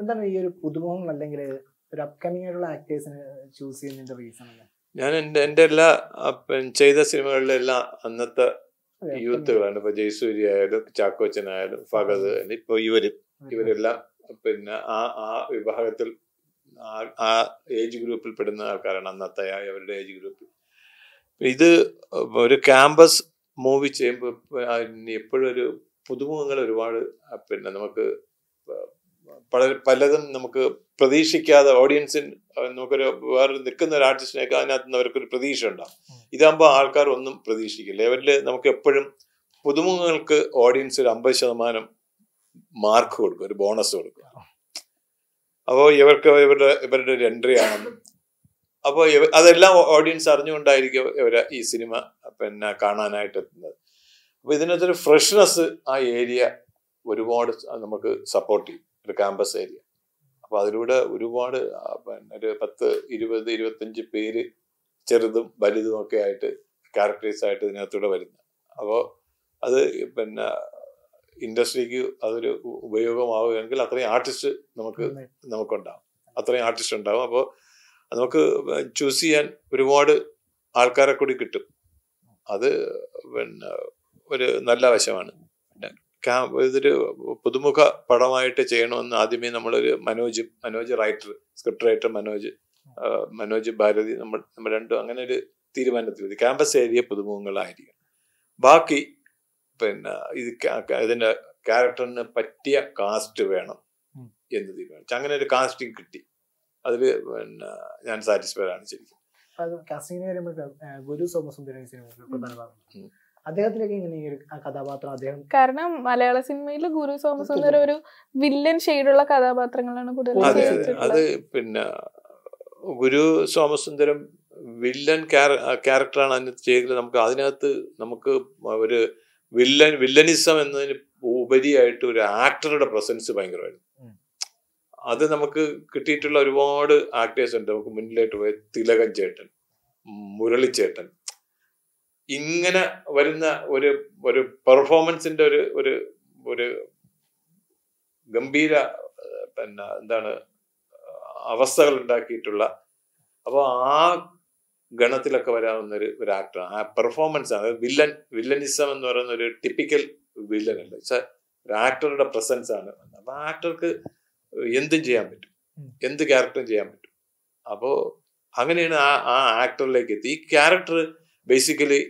എന്താണ് ഈ ഒരു പുതുമുഖങ്ങൾ അല്ലെങ്കിൽ ഒരു അപ്കമിങ് ആയിട്ടുള്ള ആക്ടേഴ്സിനെ ചൂസ് ചെയ്യുന്നതിന്റെ റീസൺ ഞാൻ എന്റെ എന്റെ എല്ലാ ചെയ്ത സിനിമകളിലെല്ലാം അന്നത്തെ യൂത്തുകളാണ്. ഇപ്പൊ ജയസൂരി ആയാലും ചാക്കോച്ചനായാലും ഫഗത് ഇപ്പൊ ഇവർ. ഇവരെല്ലാം പിന്നെ ആ ആ വിഭാഗത്തിൽ ആ- ഏജ് ഗ്രൂപ്പിൽ പെടുന്ന ആൾക്കാരാണ് അന്നത്തെ അവരുടെ ഏജ് ഗ്രൂപ്പിൽ ഇത് ഒരു ക്യാമ്പസ് മൂവി ചെയ്യുമ്പോൾ എപ്പോഴും ഒരു പുതുമുഖങ്ങൾ ഒരുപാട് പിന്നെ നമുക്ക് പല പലതും നമുക്ക് പ്രതീക്ഷിക്കാതെ ഓഡിയൻസിന് നമുക്കൊരു വേറെ നിൽക്കുന്ന ഒരു ആർട്ടിസ്റ്റിനേക്കാൾ അതിനകത്ത് നിന്ന് അവർക്കൊരു പ്രതീക്ഷ ഉണ്ടാവും. ഇതാകുമ്പോൾ ആൾക്കാർ ഒന്നും പ്രതീക്ഷിക്കില്ല. അവരിൽ നമുക്ക് എപ്പോഴും പുതുമുഖങ്ങൾക്ക് ഓഡിയൻസ് ഒരു അമ്പത് ശതമാനം മാർക്ക് കൊടുക്കും ഒരു ബോണസ് കൊടുക്കും. അപ്പോൾ ഇവർക്ക് ഇവരുടെ ഇവരുടെ ഒരു എൻട്രി അപ്പോൾ അതെല്ലാം ഓഡിയൻസ് അറിഞ്ഞുകൊണ്ടായിരിക്കും ഇവരെ ഈ സിനിമ പിന്നെ കാണാനായിട്ട് എത്തുന്നത്. അപ്പോൾ ഇതിനകത്തൊരു ഫ്രഷ്നെസ് ആ ഏരിയ ഒരുപാട് നമുക്ക് സപ്പോർട്ട് ചെയ്യും. ഒരു ക്യാമ്പസ് ഏരിയ അപ്പോൾ അതിലൂടെ ഒരുപാട് ഒരു പത്ത് ഇരുപത് ഇരുപത്തഞ്ച് പേര് ചെറുതും വലുതും ഒക്കെ ആയിട്ട് ക്യാരക്ടേഴ്സ് ആയിട്ട് ഇതിനകത്തൂടെ വരുന്നത്. അപ്പോൾ അത് പിന്നെ ഇൻഡസ്ട്രിക്ക് അതൊരു ഉപയോഗമാവുകയാണെങ്കിൽ അത്രയും ആർട്ടിസ്റ്റ് നമുക്ക് നമുക്കുണ്ടാവും. അത്രയും ആർട്ടിസ്റ്റ് ഉണ്ടാവും. അപ്പോൾ നമുക്ക് ചൂസ് ചെയ്യാൻ ഒരുപാട് ആൾക്കാരെ കൂടി കിട്ടും. അത് പിന്നെ ഒരു നല്ല വശമാണ്. പിന്നെ ഇതൊരു പുതുമുഖ പടമായിട്ട് ചെയ്യണമെന്ന് ആദ്യമേ നമ്മളൊരു Manoj Manoj writer script writer Manoj Manoj Bharathi നമ്മൾ നമ്മൾ രണ്ടും അങ്ങനെ ഒരു തീരുമാനത്തിൽ ക്യാമ്പസ് ഏരിയ പുതുമുഖങ്ങളായിരിക്കും ബാക്കി പിന്നെ ഇത് ഇതിന്റെ ക്യാരക്ടറിന് പറ്റിയ കാസ്റ്റ് വേണം. എന്ന് തീരുമാനിച്ചു. അങ്ങനെ ഒരു കാസ്റ്റിംഗ് കിട്ടി. അതിൽ പിന്നെ ഞാൻ സാറ്റിസ്ഫൈഡ് ആണ് ശരിക്കും. കാസ്റ്റിംഗിന് വരുമ്പോൾ ഗുരു സോമസുന്ദരൻ ഈ സിനിമയിൽ പ്രധാന ഭാഗം. അദ്ദേഹത്തിലേക്ക് ഇങ്ങനെ ഒരു കഥാപാത്രം അദ്ദേഹം കാരണം മലയാള സിനിമയിൽ ഗുരു സോമസുന്ദരം ഒരു വില്ലൻ ഷെയ്ഡുള്ള കഥാപാത്രങ്ങളാണ് കൂടുതൽ അത് പിന്നെ ഗുരു സോമസുന്ദരം വില്ലൻ ക്യാരക്ടറാണ് അതിനകത്ത് ചെയ്തത് നമുക്ക് അതിനകത്ത് നമുക്ക് ഒരു വില്ലൻ വില്ലനിസം എന്നതിന് ഉപരിയായിട്ട് ഒരു ആക്ടറുടെ പ്രസൻസ് ഭയങ്കരമായിരുന്നു. അത് നമുക്ക് കിട്ടിയിട്ടുള്ള ഒരുപാട് ആക്ടേഴ്സ് ഉണ്ട്. നമുക്ക് മുന്നിലായിട്ട് പോയ തിലകൻ ചേട്ടൻ മുരളിച്ചേട്ടൻ ഇങ്ങനെ വരുന്ന ഒരു ഒരു പെർഫോമൻസിന്റെ ഒരു ഒരു ഒരു ഗംഭീര പിന്നെ എന്താണ് അവസ്ഥകൾ ഉണ്ടാക്കിയിട്ടുള്ള അപ്പോൾ ആ ഗണത്തിലൊക്കെ വരാവുന്ന ഒരു ഒരു ആക്ടർ ആ പെർഫോമൻസ് ആണ്. വില്ലൻ വില്ലനിസം എന്ന് പറയുന്ന ഒരു ടിപ്പിക്കൽ വില്ലൻ ഉണ്ട് ഒരു ആക്ടറുടെ പ്രസൻസ് ആണ്. അപ്പൊ ആ ആക്ടർക്ക് എന്തും ചെയ്യാൻ പറ്റും. എന്ത് ക്യാരക്ടറും ചെയ്യാൻ പറ്റും. അപ്പോൾ അങ്ങനെയാണ് ആ ആ ആക്ടറിലേക്ക് എത്തി. ഈ ക്യാരക്ടർ ബേസിക്കലി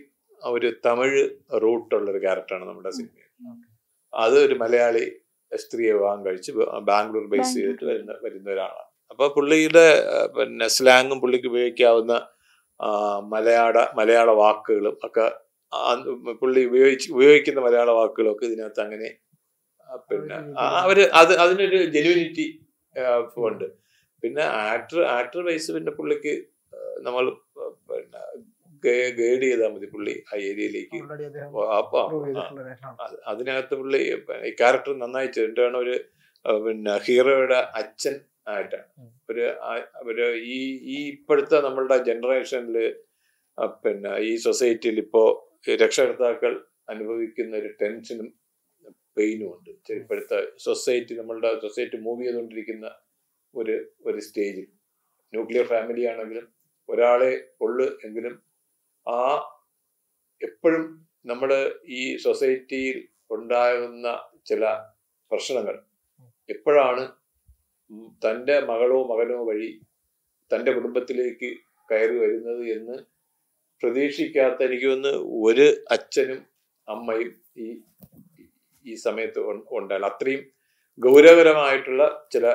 ഒരു തമിഴ് റൂട്ടുള്ള ഒരു ക്യാരക്ടറാണ് നമ്മുടെ സിനിമയിൽ. അത് ഒരു മലയാളി സ്ത്രീയെ വിവാഹം കഴിച്ച് ബാംഗ്ലൂർ ബേസ് ചെയ്തിട്ട് വരുന്ന വരുന്ന ഒരാളാണ്. അപ്പൊ പുള്ളിയുടെ പിന്നെ സ്ലാങ്ങും പുള്ളിക്ക് ഉപയോഗിക്കാവുന്ന മലയാള മലയാള വാക്കുകളും ഒക്കെ പുള്ളി ഉപയോഗിച്ച് ഉപയോഗിക്കുന്ന മലയാള വാക്കുകളൊക്കെ ഇതിനകത്ത് അങ്ങനെ പിന്നെ അവർ അത് അതിനൊരു ജെനുവിനിറ്റി ഉണ്ട്. പിന്നെ ആക്ടർ ആക്ടർ വൈസ് പിന്നെ പുള്ളിക്ക് നമ്മൾ പിന്നെ ഗൈഡ് ചെയ്താൽ മതി പുള്ളി ആ ഏരിയയിലേക്ക്. അപ്പൊ അതിനകത്ത് പുള്ളി ഈ ക്യാരക്ടർ നന്നായി ചെയ്തിട്ടാണ് ഒരു പിന്നെ ഹീറോയുടെ അച്ഛൻ ആയിട്ടാണ് ഉം. ഒരു ഒരു ഈ ഈ ഇപ്പോഴത്തെ നമ്മളുടെ ജനറേഷനിൽ പിന്നെ ഈ സൊസൈറ്റിയിൽ ഇപ്പോ ഈ രക്ഷകർത്താക്കൾ അനുഭവിക്കുന്ന ഒരു ടെൻഷനും പെയിനും ഉണ്ട്. ഇപ്പോഴത്തെ സൊസൈറ്റി നമ്മളുടെ സൊസൈറ്റി മൂവ് ചെയ്തുകൊണ്ടിരിക്കുന്ന ഒരു ഒരു സ്റ്റേജിൽ. ന്യൂക്ലിയർ ഫാമിലി ആണെങ്കിലും ഒരാളെ ഉള്ളു എങ്കിലും ആ എപ്പോഴും നമ്മൾ ഈ സൊസൈറ്റിയിൽ ഉണ്ടാകുന്ന ചില പ്രശ്നങ്ങൾ എപ്പോഴാണ് തന്റെ മകളോ മകനോ വഴി തന്റെ കുടുംബത്തിലേക്ക് കയറി വരുന്നത് എന്ന് പ്രതീക്ഷിക്കാത്ത എനിക്ക് ഒന്ന് ഒരു അച്ഛനും അമ്മയും ഈ ഈ സമയത്ത് ഉണ്ടായാലും അത്രയും ഗൗരവകരമായിട്ടുള്ള ചില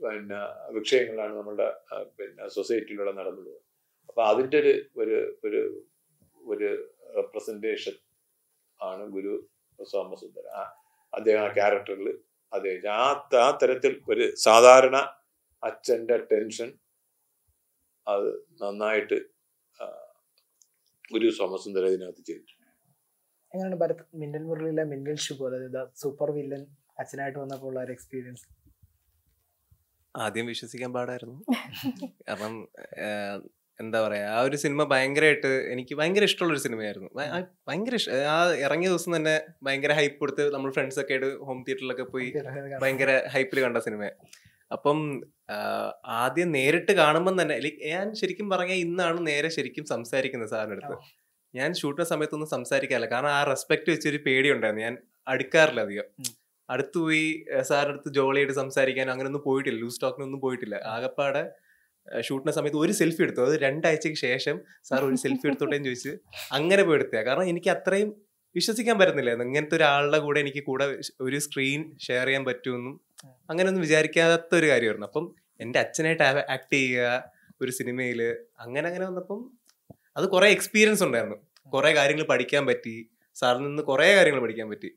പിന്നെ വിഷയങ്ങളാണ് നമ്മുടെ പിന്നെ സൊസൈറ്റിയിലൂടെ നടന്നത്. അപ്പൊ അതിന്റെ ഒരു ഒരു ഒരു ഒരു റെപ്രസെന്റേഷൻ ആണ് ഗുരു സോമസുന്ദര ആ അദ്ദേഹം ആ ക്യാരക്ടറിൽ അദ്ദേഹം ആ ആ തരത്തിൽ ഒരു സാധാരണ അച്ഛന്റെ ടെൻഷൻ അത് നന്നായിട്ട് ഒരു ഗുരു സോമസുന്ദര ഇതിനകത്ത് ചെയ്തു എങ്ങനെയാണ് ഭരത്? മിന്നൽ മുരളിയിലെ മിന്നൽ അതായത് സൂപ്പർ വില്ലൻ അച്ഛനായിട്ട് വന്നപ്പോൾ ഉള്ള ഒരു എക്സ്പീരിയൻസ് ആദ്യം വിശ്വസിക്കാൻ പാടായിരുന്നു. കാരണം എന്താ പറയാ ആ ഒരു സിനിമ ഭയങ്കരമായിട്ട് എനിക്ക് ഭയങ്കര ഇഷ്ടമുള്ള ഒരു സിനിമയായിരുന്നു. ഭയങ്കര ഇഷ്ട ആ ഇറങ്ങിയ ദിവസം തന്നെ ഭയങ്കര ഹൈപ്പ് കൊടുത്ത് നമ്മൾ ഫ്രണ്ട്സ് ഒക്കെ ആയിട്ട് ഹോം തിയേറ്ററിലൊക്കെ പോയി ഭയങ്കര ഹൈപ്പിൽ കണ്ട സിനിമ. അപ്പം ആദ്യം നേരിട്ട് കാണുമ്പം തന്നെ ഞാൻ ശരിക്കും പറഞ്ഞാൽ ഇന്നാണ് നേരെ ശരിക്കും സംസാരിക്കുന്നത് സാറിന്റെ അടുത്ത് ഞാൻ ഷൂട്ടിന്റെ സമയത്തൊന്നും സംസാരിക്കാറില്ല. കാരണം ആ റെസ്പെക്ട് വെച്ചൊരു പേടിയുണ്ടായിരുന്നു. ഞാൻ അടുക്കാറില്ല അധികം. അടുത്തുപോയി അടുത്ത് പോയി ഏഹ്, അടുത്ത് ജോളിയായിട്ട് സംസാരിക്കാൻ അങ്ങനെ ഒന്നും പോയിട്ടില്ല ലൂസ് ടോക്കിനൊന്നും പോയിട്ടില്ല. ആകപ്പാടെ ഏഹ്, ഷൂട്ടിന്റെ സമയത്ത് ഒരു സെൽഫി എടുത്തു. അത് രണ്ടാഴ്ചക്ക് ശേഷം സാർ ഒരു സെൽഫി എടുത്തോട്ടേന്ന് ചോദിച്ച് അങ്ങനെ പോയി എടുത്തേ കാരണം എനിക്ക് അത്രയും വിശ്വസിക്കാൻ പറ്റുന്നില്ല ഇങ്ങനത്തെ ഒരാളുടെ കൂടെ എനിക്ക് കൂടെ ഒരു സ്ക്രീൻ ഷെയർ ചെയ്യാൻ പറ്റുമെന്നും അങ്ങനെയൊന്നും വിചാരിക്കാത്ത ഒരു കാര്യമായിരുന്നു. അപ്പം എന്റെ അച്ഛനായിട്ട് ആക്ട് ചെയ്യുക ഒരു സിനിമയിൽ അങ്ങനെ അങ്ങനെ വന്നപ്പം അത് കുറേ എക്സ്പീരിയൻസ് ഉണ്ടായിരുന്നു. കുറേ കാര്യങ്ങൾ പഠിക്കാൻ പറ്റി. സാറിൽ നിന്ന് കുറെ കാര്യങ്ങൾ പഠിക്കാൻ പറ്റി.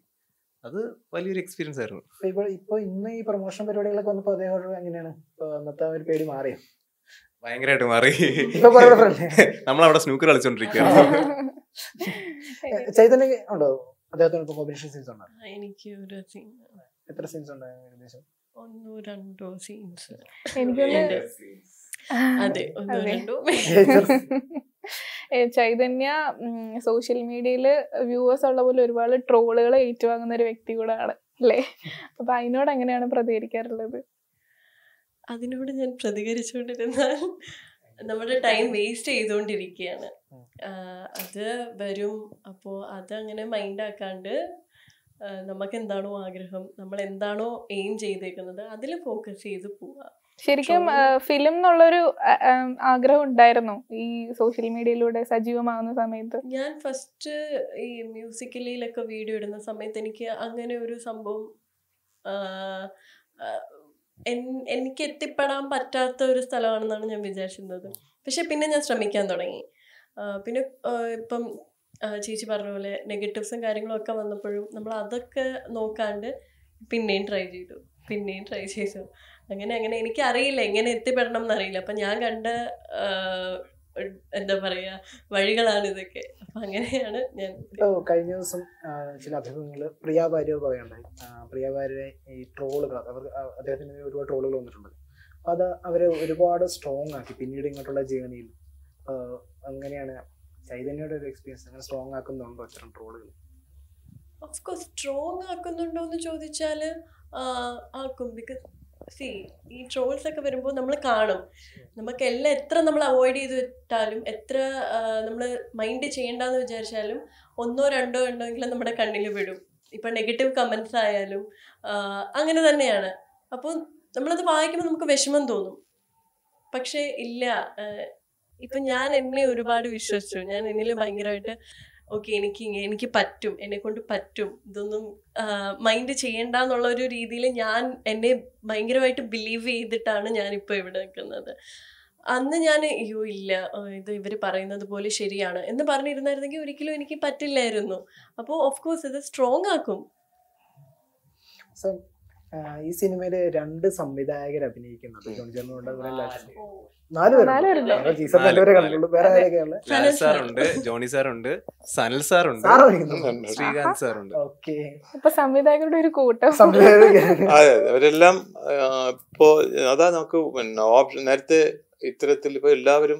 അത് വലിയൊരു എക്സ്പീരിയൻസ് ആയിരുന്നു. ഇപ്പൊ ഇന്ന് ഈ പ്രൊമോഷൻ പരിപാടികളൊക്കെ വന്നപ്പോ അദ്ദേഹം എങ്ങനെയാണ്? ഇന്നത്തെ ഒരു പേടി മാറിയോ ഭയങ്കരമായിട്ട് മാറി. നമ്മൾ അവിടെ നമ്മളവിടെ സ്നൂക്കർ കളിച്ചോണ്ടിരിക്കുകയാണ്. ചൈതന്യ ഉണ്ടോ? അദ്ദേഹത്തിന് ഇപ്പൊ കോമ്പിനേഷൻ സീൻസ് ഉണ്ടോ? എനിക്ക് ഒരു സീൻ എത്ര സീൻസ് ഉണ്ടോ ഏകദേശം? ഒന്നോ രണ്ടോ സീൻസ് എനിക്ക് അതെ ഒന്നോ. രണ്ടോ. ചൈതന്യ സോഷ്യൽ മീഡിയയിൽ വ്യൂവേഴ്സ് ഉള്ള പോലെ ഒരുപാട് ട്രോളുകൾ ഏറ്റുവാങ്ങുന്ന ഒരു വ്യക്തി കൂടാണ് അല്ലേ? അപ്പൊ അതിനോട് എങ്ങനെയാണ് പ്രതികരിക്കാറുള്ളത്? അതിനോട് ഞാൻ പ്രതികരിച്ചുകൊണ്ടിരുന്നാൽ നമ്മുടെ ടൈം വേസ്റ്റ് ചെയ്തുകൊണ്ടിരിക്കുകയാണ്. അത് വരും. അപ്പോൾ അതങ്ങനെ മൈൻഡാക്കാണ്ട് നമുക്ക് എന്താണോ ആഗ്രഹം നമ്മൾ എന്താണോ എയിം ചെയ്തേക്കുന്നത് അതിൽ ഫോക്കസ് ചെയ്ത് പോവുക ശരിക്കും ഫിലിം എന്നുള്ളൊരു ആഗ്രഹം ഉണ്ടായിരുന്നു ഈ സോഷ്യൽ മീഡിയയിലൂടെ സജീവമാകുന്ന സമയത്ത്. ഞാൻ ഫസ്റ്റ് ഈ മ്യൂസിക്കലിയിലൊക്കെ വീഡിയോ ഇടുന്ന സമയത്ത് എനിക്ക് അങ്ങനെ ഒരു സംഭവം എനിക്ക് എത്തിപ്പെടാൻ പറ്റാത്ത ഒരു സ്ഥലമാണെന്നാണ് ഞാൻ വിചാരിച്ചിരുന്നത്. പക്ഷെ പിന്നെ ഞാൻ ശ്രമിക്കാൻ തുടങ്ങി. പിന്നെ ഇപ്പം ചേച്ചി പറഞ്ഞ പോലെ നെഗറ്റീവ്സും കാര്യങ്ങളും ഒക്കെ വന്നപ്പോഴും നമ്മൾ അതൊക്കെ നോക്കാണ്ട് പിന്നെയും ട്രൈ ചെയ്തു. പിന്നെയും ട്രൈ ചെയ്തു. അങ്ങനെ അങ്ങനെ എനിക്കറിയില്ല എങ്ങനെ എത്തിപ്പെടണം എന്നറിയില്ല. അപ്പം ഞാൻ കണ്ട എന്താ പറയുക വഴികളാണ് ഇതൊക്കെ അപ്പം അങ്ങനെയാണ് ഞാൻ ഓ കഴിഞ്ഞ ദിവസം ചില അഭിമുഖങ്ങൾ പ്രിയ ഭാര്യ പറയുണ്ടായി പ്രിയ ഭാര്യയെ ഈ ട്രോളുകൾ അവർ അദ്ദേഹത്തിന് ഒരുപാട് ട്രോളുകൾ വന്നിട്ടുണ്ട് അപ്പൊ അത് അവരെ ഒരുപാട് സ്ട്രോങ് ആക്കി. പിന്നീട് ഇങ്ങോട്ടുള്ള ജേണിയിൽ അങ്ങനെയാണ് ചൈതന്യയുടെ ഒരു എക്സ്പീരിയൻസ് അങ്ങനെ സ്ട്രോങ് ആക്കുന്നുണ്ടോ ഇത്തരം ട്രോളുകൾ? ഓഫ് ഓഫ്കോഴ്സ് സ്ട്രോങ് ആക്കുന്നുണ്ടോ എന്ന് ചോദിച്ചാൽ ആക്കും. ബിക്കോസ് സി ഈ ട്രോൾസ് ഒക്കെ വരുമ്പോൾ നമ്മൾ കാണും. നമുക്ക് എല്ലാം എത്ര നമ്മൾ അവോയ്ഡ് ചെയ്ത് വിട്ടാലും എത്ര നമ്മൾ മൈൻഡ് ചെയ്യണ്ടെന്ന് വിചാരിച്ചാലും ഒന്നോ രണ്ടോ ഉണ്ടെങ്കിലും നമ്മുടെ കണ്ണിൽ വിടും. ഇപ്പം നെഗറ്റീവ് കമൻസ് ആയാലും അങ്ങനെ തന്നെയാണ്. അപ്പോൾ നമ്മളത് വായിക്കുമ്പോൾ നമുക്ക് വിഷമം തോന്നും. പക്ഷേ ഇല്ല ഇപ്പൊ ഞാൻ എന്നെ ഒരുപാട് വിശ്വസിച്ചു. ഞാൻ എന്നിൽ ഭയങ്കരമായിട്ട് ഓക്കെ എനിക്ക് എനിക്ക് പറ്റും എന്നെ കൊണ്ട് പറ്റും ഇതൊന്നും മൈൻഡ് ചെയ്യണ്ട എന്നുള്ള ഒരു രീതിയിൽ ഞാൻ എന്നെ ഭയങ്കരമായിട്ട് ബിലീവ് ചെയ്തിട്ടാണ് ഞാനിപ്പോൾ ഇവിടെ നിൽക്കുന്നത് അന്ന് ഞാൻ അയ്യോ ഇല്ല ഇത് ഇവർ പറയുന്നത് പോലെ ശരിയാണ് എന്ന് പറഞ്ഞിരുന്നായിരുന്നെങ്കിൽ ഒരിക്കലും എനിക്ക് പറ്റില്ലായിരുന്നു. അപ്പോൾ ഓഫ് കോഴ്സ് ഇത് സ്ട്രോങ് ആക്കും. ഈ സിനിമയിൽ രണ്ട് സംവിധായകർ അഭിനയിക്കുന്നത്. ജോണി ചേർന്നുണ്ട് ജോണി സാറുണ്ട് സനൽ സാറുണ്ട് ശ്രീകാന്ത് സാറുണ്ട്. ഓക്കെ. ഇപ്പൊ സംവിധായകരുടെ ഒരു കൂട്ടം. അതെ. അവരെല്ലാം ഇപ്പോ അതാ നമുക്ക് പിന്നെ ഓപ്ഷൻ നേരത്തെ ഇത്തരത്തിൽ ഇപ്പൊ എല്ലാവരും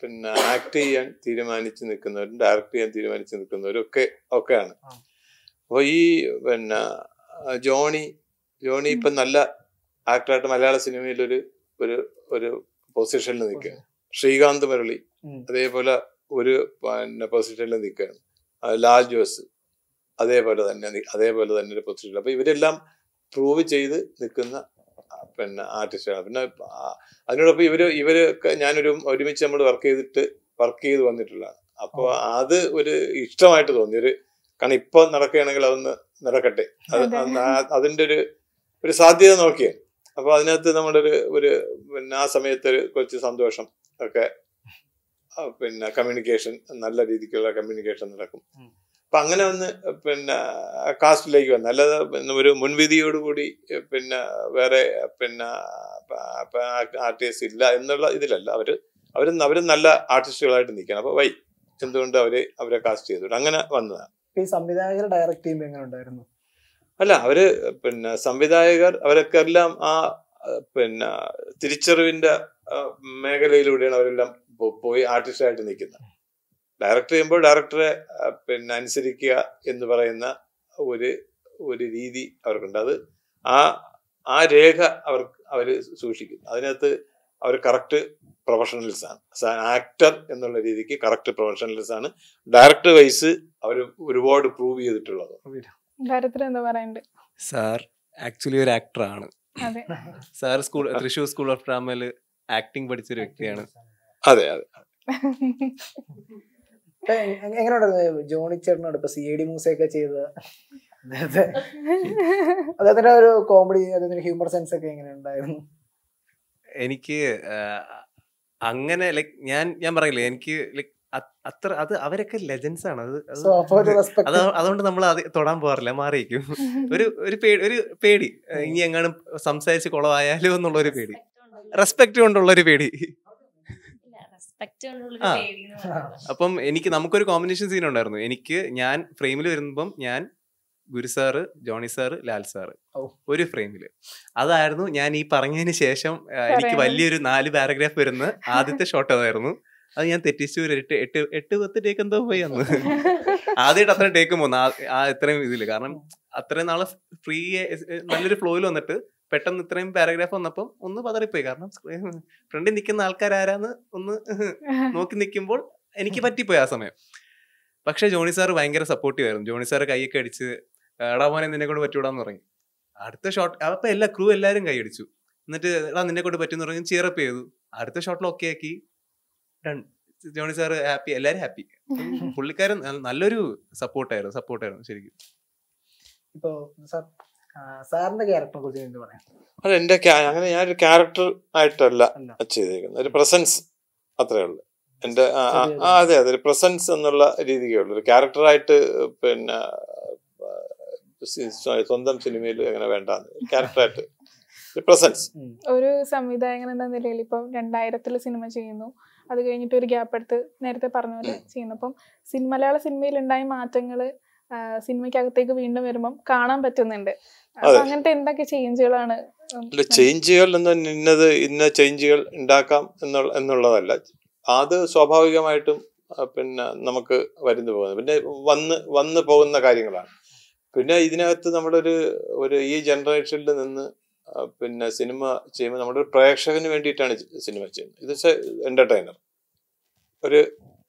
പിന്നെ ആക്ട് ചെയ്യാൻ തീരുമാനിച്ചു നിൽക്കുന്നവരും ഡയറക്ട് ചെയ്യാൻ തീരുമാനിച്ചു നിൽക്കുന്നവരും ഒക്കെ ഒക്കെയാണ്. അപ്പോൾ അപ്പൊ ഈ പിന്നെ ജോണി ജോണി ഇപ്പൊ നല്ല ആക്ടറായിട്ട് മലയാള സിനിമയിൽ ഒരു ഒരു ഒരു പൊസിഷനിൽ നിൽക്കുകയാണ് ശ്രീകാന്ത് മുരളി അതേപോലെ ഒരു പിന്നെ പൊസിഷനിൽ നിൽക്കുകയാണ് ലാൽ ജോസ് അതേപോലെ തന്നെ അതേപോലെ തന്നെ ഒരു പൊസിഷൻ അപ്പൊ ഇവരെല്ലാം പ്രൂവ് ചെയ്ത് നിൽക്കുന്ന പിന്നെ ആർട്ടിസ്റ്റാണ് പിന്നെ അതിനോടൊപ്പം ഇവർ ഇവരൊക്കെ ഞാനൊരു ഒരുമിച്ച് നമ്മൾ വർക്ക് ചെയ്തിട്ട് വർക്ക് ചെയ്ത് വന്നിട്ടുള്ളതാണ്. അപ്പോൾ അത് ഒരു ഇഷ്ടമായിട്ട് തോന്നി. ഒരു കാരണം ഇപ്പൊ നടക്കുകയാണെങ്കിൽ അതൊന്ന് നടക്കട്ടെ. അതിന്റെ ഒരു ഒരു സാധ്യത നോക്കിയേ അപ്പൊ അതിനകത്ത് നമ്മുടെ ഒരു ഒരു പിന്നെ ആ സമയത്ത് ഒരു കുറച്ച് സന്തോഷം ഒക്കെ പിന്നെ കമ്മ്യൂണിക്കേഷൻ നല്ല രീതിക്കുള്ള കമ്മ്യൂണിക്കേഷൻ നടക്കും. അപ്പൊ അങ്ങനെ ഒന്ന് പിന്നെ കാസ്റ്റിലേക്ക് വന്നു അല്ലാതെ പിന്നെ ഒരു മുൻവിധിയോടുകൂടി പിന്നെ വേറെ പിന്നെ ആർട്ടിസ്റ്റ് ഇല്ല എന്നുള്ള ഇതിലല്ല. അവർ അവർ അവർ നല്ല ആർട്ടിസ്റ്റുകളായിട്ട് നിൽക്കണം. അപ്പൊ വൈ എന്തുകൊണ്ട് അവർ അവരെ കാസ്റ്റ് ചെയ്തു അങ്ങനെ വന്നതാണ്. ഈ സംവിധായകർ ഡയറക്ട് ചെയ്യുമ്പോൾ എങ്ങനെ ഉണ്ടായിരുന്നു? അല്ല അവർ പിന്നെ സംവിധായകർ അവരൊക്കെ എല്ലാം ആ പിന്നെ തിരിച്ചറിവിന്റെ മേഖലയിലൂടെയാണ് അവരെല്ലാം പോയി ആർട്ടിസ്റ്റായിട്ട് നിൽക്കുന്നത്. ഡയറക്ടർ ചെയ്യുമ്പോൾ ഡയറക്ടറെ പിന്നെ അനുസരിക്കുക എന്ന് പറയുന്ന ഒരു ഒരു രീതി അവർക്കുണ്ട്. അത് ആ ആ രേഖ അവർ അവർ സൂക്ഷിക്കും അതിനകത്ത് അവർ കറക്റ്റ് പ്രൊഫഷണൽസ് ആണ്. ആക്ടർ എന്നുള്ള രീതിക്ക് കറക്റ്റ് പ്രൊഫഷണൽസ് ആണ്. ഡയറക്ടർ വൈസ് അവർ ഒരുപാട് പ്രൂവ് ചെയ്തിട്ടുള്ളത് ഭാരത്തിൽ എന്താ പറയണ്ട്. സാർ ആക്ച്വലി ഒരു ആക്ടറാണ്. അതെ. Sir school Thrissur school of ഡ്രാമയിൽ പഠിച്ച ഒരു വ്യക്തിയാണ്. അതെ അതെ. എങ്ങനെയുണ്ടായിരുന്നു എ- എ- എങ്ങനെ ഉണ്ടായിരുന്നു ജോണി ചേട്ടനോട് ഇപ്പൊ സി ഡി മൂസയൊക്കെ ചെയ്ത്? അദ്ദേഹത്തിന്റെ ഒരു കോമഡി അദ്ദേഹത്തിന്റെ ഹ്യൂമർ സെൻസ് ഒക്കെ എങ്ങനെ ഉണ്ടായിരുന്നു? എനിക്ക് അങ്ങനെ ലൈക് ഞാൻ ഞാൻ പറയില്ലേ എനിക്ക് ലൈക് അത്ര അത് അവരൊക്കെ ലെജൻസ് ആണ്. അത് അതുകൊണ്ട് നമ്മൾ അത് തൊടാൻ പോകാറില്ല മാറിയിരിക്കും. ഒരു ഒരു പേടി ഒരു പേടി. ഇനി എങ്ങാനും സംസാരിച്ച് കുളമായാലോ എന്നുള്ള ഒരു പേടി. റെസ്പെക്ട് കൊണ്ടുള്ള ഒരു. പേടി. അപ്പം എനിക്ക് നമുക്കൊരു കോമ്പിനേഷൻ സീൻ ഉണ്ടായിരുന്നു. എനിക്ക് ഞാൻ ഫ്രെയിമിൽ വരുമ്പം ഞാൻ Guru sir Johny sir Lal sir ഒരു ഫ്രെയിമിൽ അതായിരുന്നു ഞാൻ ഈ പറഞ്ഞതിന് ശേഷം എനിക്ക് വലിയൊരു നാല് പാരഗ്രാഫ് വരുന്ന ആദ്യത്തെ ഷോട്ട് അതായിരുന്നു. അത് ഞാൻ തെറ്റിച്ചു ഒരു എട്ട് എട്ട് എട്ട് പത്ത് ടേക്ക് എന്തോ പോയി അന്ന്. ആദ്യമായിട്ട് അത്രയും ടേക്ക് പോന്നു. ആ- ഇത്രയും ഇതിൽ. കാരണം അത്രയും നാളെ ഫ്രീ നല്ലൊരു ഫ്ലോയിൽ വന്നിട്ട് പെട്ടെന്ന് ഇത്രയും പാരഗ്രാഫ് വന്നപ്പം ഒന്ന് പതറിപ്പോയി. കാരണം ഫ്രണ്ടിൽ നിൽക്കുന്ന ആൾക്കാരാരാന്ന് ഒന്ന് നോക്കി നിൽക്കുമ്പോൾ എനിക്ക് പറ്റിപ്പോയി ആ സമയം. പക്ഷെ ജോണി സാർ ഭയങ്കര സപ്പോർട്ടീവ് ആയിരുന്നു. ജോണി സാർ കൈയൊക്കെ അടിച്ച് എടാ മോനെ നിന്നെ കൊണ്ട് പറ്റൂടാന്ന് തുടങ്ങി അടുത്ത ഷോട്ട് അപ്പൊ എല്ലാ ക്രൂ എല്ലാരും കൈയടിച്ചു. എന്നിട്ട് എടാ നിന്നെ കൊണ്ട് പറ്റുമെന്ന് തുടങ്ങി ചിയറപ്പ് ചെയ്തു. അടുത്ത ഷോട്ടിൽ ഓക്കെ ആക്കി. ഡൺ ജോണി സാർ ഹാപ്പി എല്ലാരും ഹാപ്പി. പുള്ളിക്കാരൻ നല്ല- നല്ലൊരു സപ്പോർട്ടായിരുന്നു സപ്പോർട്ടായിരുന്നു ശരിക്കും. ഇപ്പോ സാർ സാറിന്റെ ക്യാരക്ടറിനെ കുറിച്ച് എന്ത് പറയാം അത് എന്റെ അങ്ങനെ ഞാനൊരു ക്യാരക്ടർ ആയിട്ടല്ല അല്ല. ചെയ്തേക്കുന്നത് ഒരു പ്രസൻസ് അത്രേ ഉള്ളൂ. എന്റെ ആ, അതെ അതെ ഒരു പ്രസൻസ് എന്നുള്ള രീതിക്കേ ഉള്ളൂ. ഒരു ക്യാരക്ടറായിട്ട് പിന്നെ സ്വന്തം സിനിമയിൽ അങ്ങനെ വേണ്ട ക്യാരക്ടറായിട്ട് ഒരു പ്രസൻസ് ഒരു സംവിധായകൻ എന്ന നിലയിൽ ഇപ്പം രണ്ടായിരത്തിൽ സിനിമ ചെയ്യുന്നു. അത് കഴിഞ്ഞിട്ട് ഒരു ഗ്യാപ്പ് എടുത്ത് നേരത്തെ പറഞ്ഞ പോലെ ചെയ്യുന്നു. അപ്പം സിനിമ മലയാള സിനിമയിൽ ഉണ്ടായ മാറ്റങ്ങൾ സിനിമയ്ക്കകത്തേക്ക് വീണ്ടും വരുമ്പം കാണാൻ പറ്റുന്നുണ്ട്. അങ്ങനത്തെ എന്തൊക്കെ ചേഞ്ചുകളാണ് ചേഞ്ചുകൾ എന്ന് ഇന്നത് ഇന്ന ചേഞ്ചുകൾ ഉണ്ടാക്കാം എന്നുള്ള എന്നുള്ളതല്ല. അത് സ്വാഭാവികമായിട്ടും പിന്നെ നമുക്ക് വരുന്നു പോകുന്നത്. പിന്നെ വന്ന് വന്ന് പോകുന്ന കാര്യങ്ങളാണ്. പിന്നെ ഇതിനകത്ത് നമ്മളൊരു ഒരു ഈ ജനറേഷനിൽ നിന്ന് പിന്നെ സിനിമ ചെയ്യുമ്പോൾ നമ്മുടെ പ്രേക്ഷകന് വേണ്ടിയിട്ടാണ് സിനിമ ചെയ്യുന്നത്. ഇത് എന്റർടൈനർ ഒരു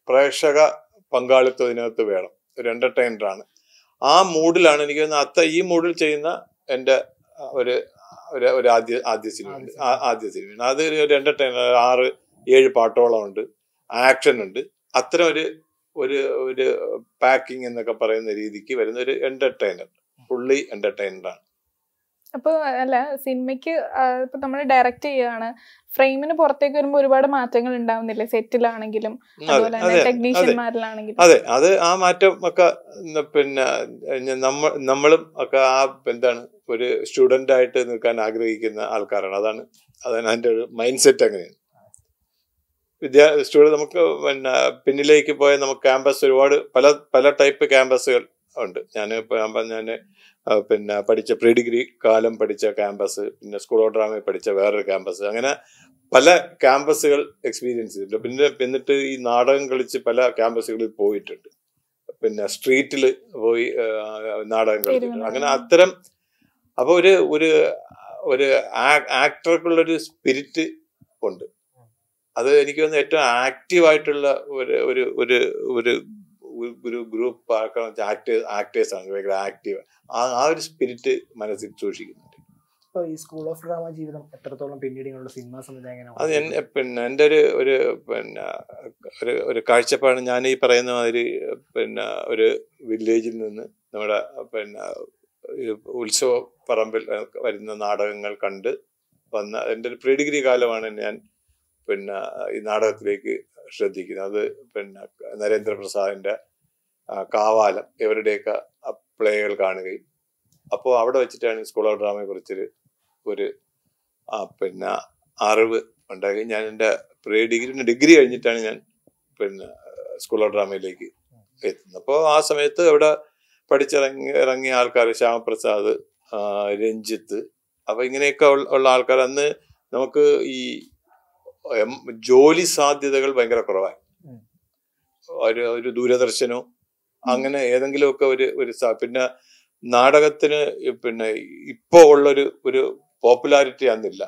പ്രേക്ഷക പങ്കാളിത്തം ഇതിനകത്ത് വേണം. ഒരു എന്റർടൈനറാണ് ആ മൂഡിലാണ് എനിക്ക് തോന്നുന്നത് അത്ത ഈ മൂഡിൽ ചെയ്യുന്ന എന്റെ ഒരു ഒരു ഒരു ആദ്യ ആദ്യ സിനിമ ആദ്യ സിനിമ അത് ഒരു എന്റർടൈനർ ആറ് ഏഴ് പാട്ടോളം ഉണ്ട്. ആക്ഷൻ ഉണ്ട്. അത്തരം ഒരു ഒരു ഒരു പാക്കിംഗ് എന്നൊക്കെ പറയുന്ന രീതിക്ക് വരുന്ന ഒരു എന്റർടൈനർ ഫുള്ളി എന്റർടൈനർ ആണ് അപ്പൊ അല്ല സിനിമയ്ക്ക് ഇപ്പൊ നമ്മൾ ഡയറക്റ്റ് ചെയ്യുകയാണ് ഫ്രെയിമിന് പുറത്തേക്ക് വരുമ്പോൾ ഒരുപാട് മാറ്റങ്ങൾ ഉണ്ടാവുന്നില്ലേ? സെറ്റിലാണെങ്കിലും അതെ അതുപോലെ തന്നെ ടെക്നീഷ്യന്മാരിലാണെങ്കിലും. അതെ അത് ആ മാറ്റം ഒക്കെ പിന്നെ നമ്മ നമ്മളും ഒക്കെ ആ എന്താണ് ഒരു സ്റ്റുഡന്റ് ആയിട്ട് നിൽക്കാൻ ആഗ്രഹിക്കുന്ന ആൾക്കാരാണ്. അതാണ് അതാണ് അതിന്റെ ഒരു മൈൻഡ് സെറ്റ് അങ്ങനെയാണ് വിദ്യാ സ്റ്റുഡന്റ് നമുക്ക് പിന്നെ പിന്നിലേക്ക് പോയ നമുക്ക് ക്യാമ്പസ് ഒരുപാട് പല പല ടൈപ്പ് ക്യാമ്പസുകൾ ഉണ്ട്. ഞാൻ ഞാൻ പിന്നെ പഠിച്ച പ്രീ ഡിഗ്രി കാലം പഠിച്ച ക്യാമ്പസ് പിന്നെ സ്കൂൾ ഓഫ് ഡ്രാമയിൽ പഠിച്ച വേറൊരു ക്യാമ്പസ് അങ്ങനെ പല ക്യാമ്പസുകൾ എക്സ്പീരിയൻസ് ചെയ്തിട്ടുണ്ട്. പിന്നെ എന്നിട്ട് ഈ നാടകം കളിച്ച് പല ക്യാമ്പസുകളിൽ പോയിട്ടുണ്ട്. പിന്നെ സ്ട്രീറ്റിൽ പോയി നാടകം കളിച്ചിട്ടുണ്ട് അങ്ങനെ അത്തരം അപ്പോൾ ഒരു ഒരു ഒരു ആക്ടർക്കുള്ളൊരു സ്പിരിറ്റ് ഉണ്ട്. അത് എനിക്ക് തോന്നുന്നു ഏറ്റവും ആക്റ്റീവായിട്ടുള്ള ഒരു ഒരു ഒരു ഒരു ഗ്രൂപ്പ് ആക്കണം ആക്ടേഴ്സ് ആക്ടേഴ്സ് ആണ് ഭയങ്കര ആക്റ്റീവ് ആ ആ ഒരു സ്പിരിറ്റ് മനസ്സിൽ സൂക്ഷിക്കുന്നുണ്ട്. ഇപ്പൊ ഈ സ്കൂൾ ഓഫ് ഡ്രാമ ജീവിതം എത്രത്തോളം പിന്നീട് നിങ്ങളുടെ സിനിമാ സംവിധായകനാണ് അത് പിന്നെ എന്റെ ഒരു ഒരു പിന്നെ ഒരു ഒരു കാഴ്ചപ്പാട് ഞാൻ ഈ പറയുന്ന മാതിരി പിന്നെ ഒരു വില്ലേജിൽ നിന്ന് നമ്മുടെ പിന്നെ ഉത്സവ പറമ്പിൽ വരുന്ന നാടകങ്ങൾ കണ്ട് വന്ന എന്റെ ഒരു പ്രീ ഡിഗ്രി കാലമാണ് ഞാൻ പിന്നെ ഈ നാടകത്തിലേക്ക് ശ്രദ്ധിക്കുന്നത്. അത് പിന്നെ നരേന്ദ്രപ്രസാദിന്റെ ആ, കാവാലം. ഇവരുടെയൊക്കെ പ്ലേകൾ കാണുകയും. അപ്പോൾ അവിടെ വെച്ചിട്ടാണ് സ്കൂൾ ഓഫ് ഡ്രാമയെ കുറിച്ചൊരു ഒരു പിന്നെ അറിവ് ഉണ്ടാകുകയും ഞാൻ എന്റെ പ്രീ ഡിഗ്രി ഡിഗ്രി കഴിഞ്ഞിട്ടാണ് ഞാൻ പിന്നെ സ്കൂൾ ഓഫ് ഡ്രാമയിലേക്ക് എത്തുന്നത്. അപ്പോൾ ആ സമയത്ത് അവിടെ പഠിച്ചിറങ്ങി ഇറങ്ങിയ ആൾക്കാർ ശ്യാമപ്രസാദ് രഞ്ജിത്ത് അപ്പോൾ ഇങ്ങനെയൊക്കെ ഉള്ള ആൾക്കാർ അന്ന് നമുക്ക് ഈ ജോലി സാധ്യതകൾ ഭയങ്കര കുറവായി. ഒരു ഒരു ദൂരദർശനോ അങ്ങനെ ഏതെങ്കിലുമൊക്കെ ഒരു ഒരു പിന്നെ നാടകത്തിന് പിന്നെ ഇപ്പോ ഉള്ളൊരു ഒരു പോപ്പുലാരിറ്റി അന്നില്ല.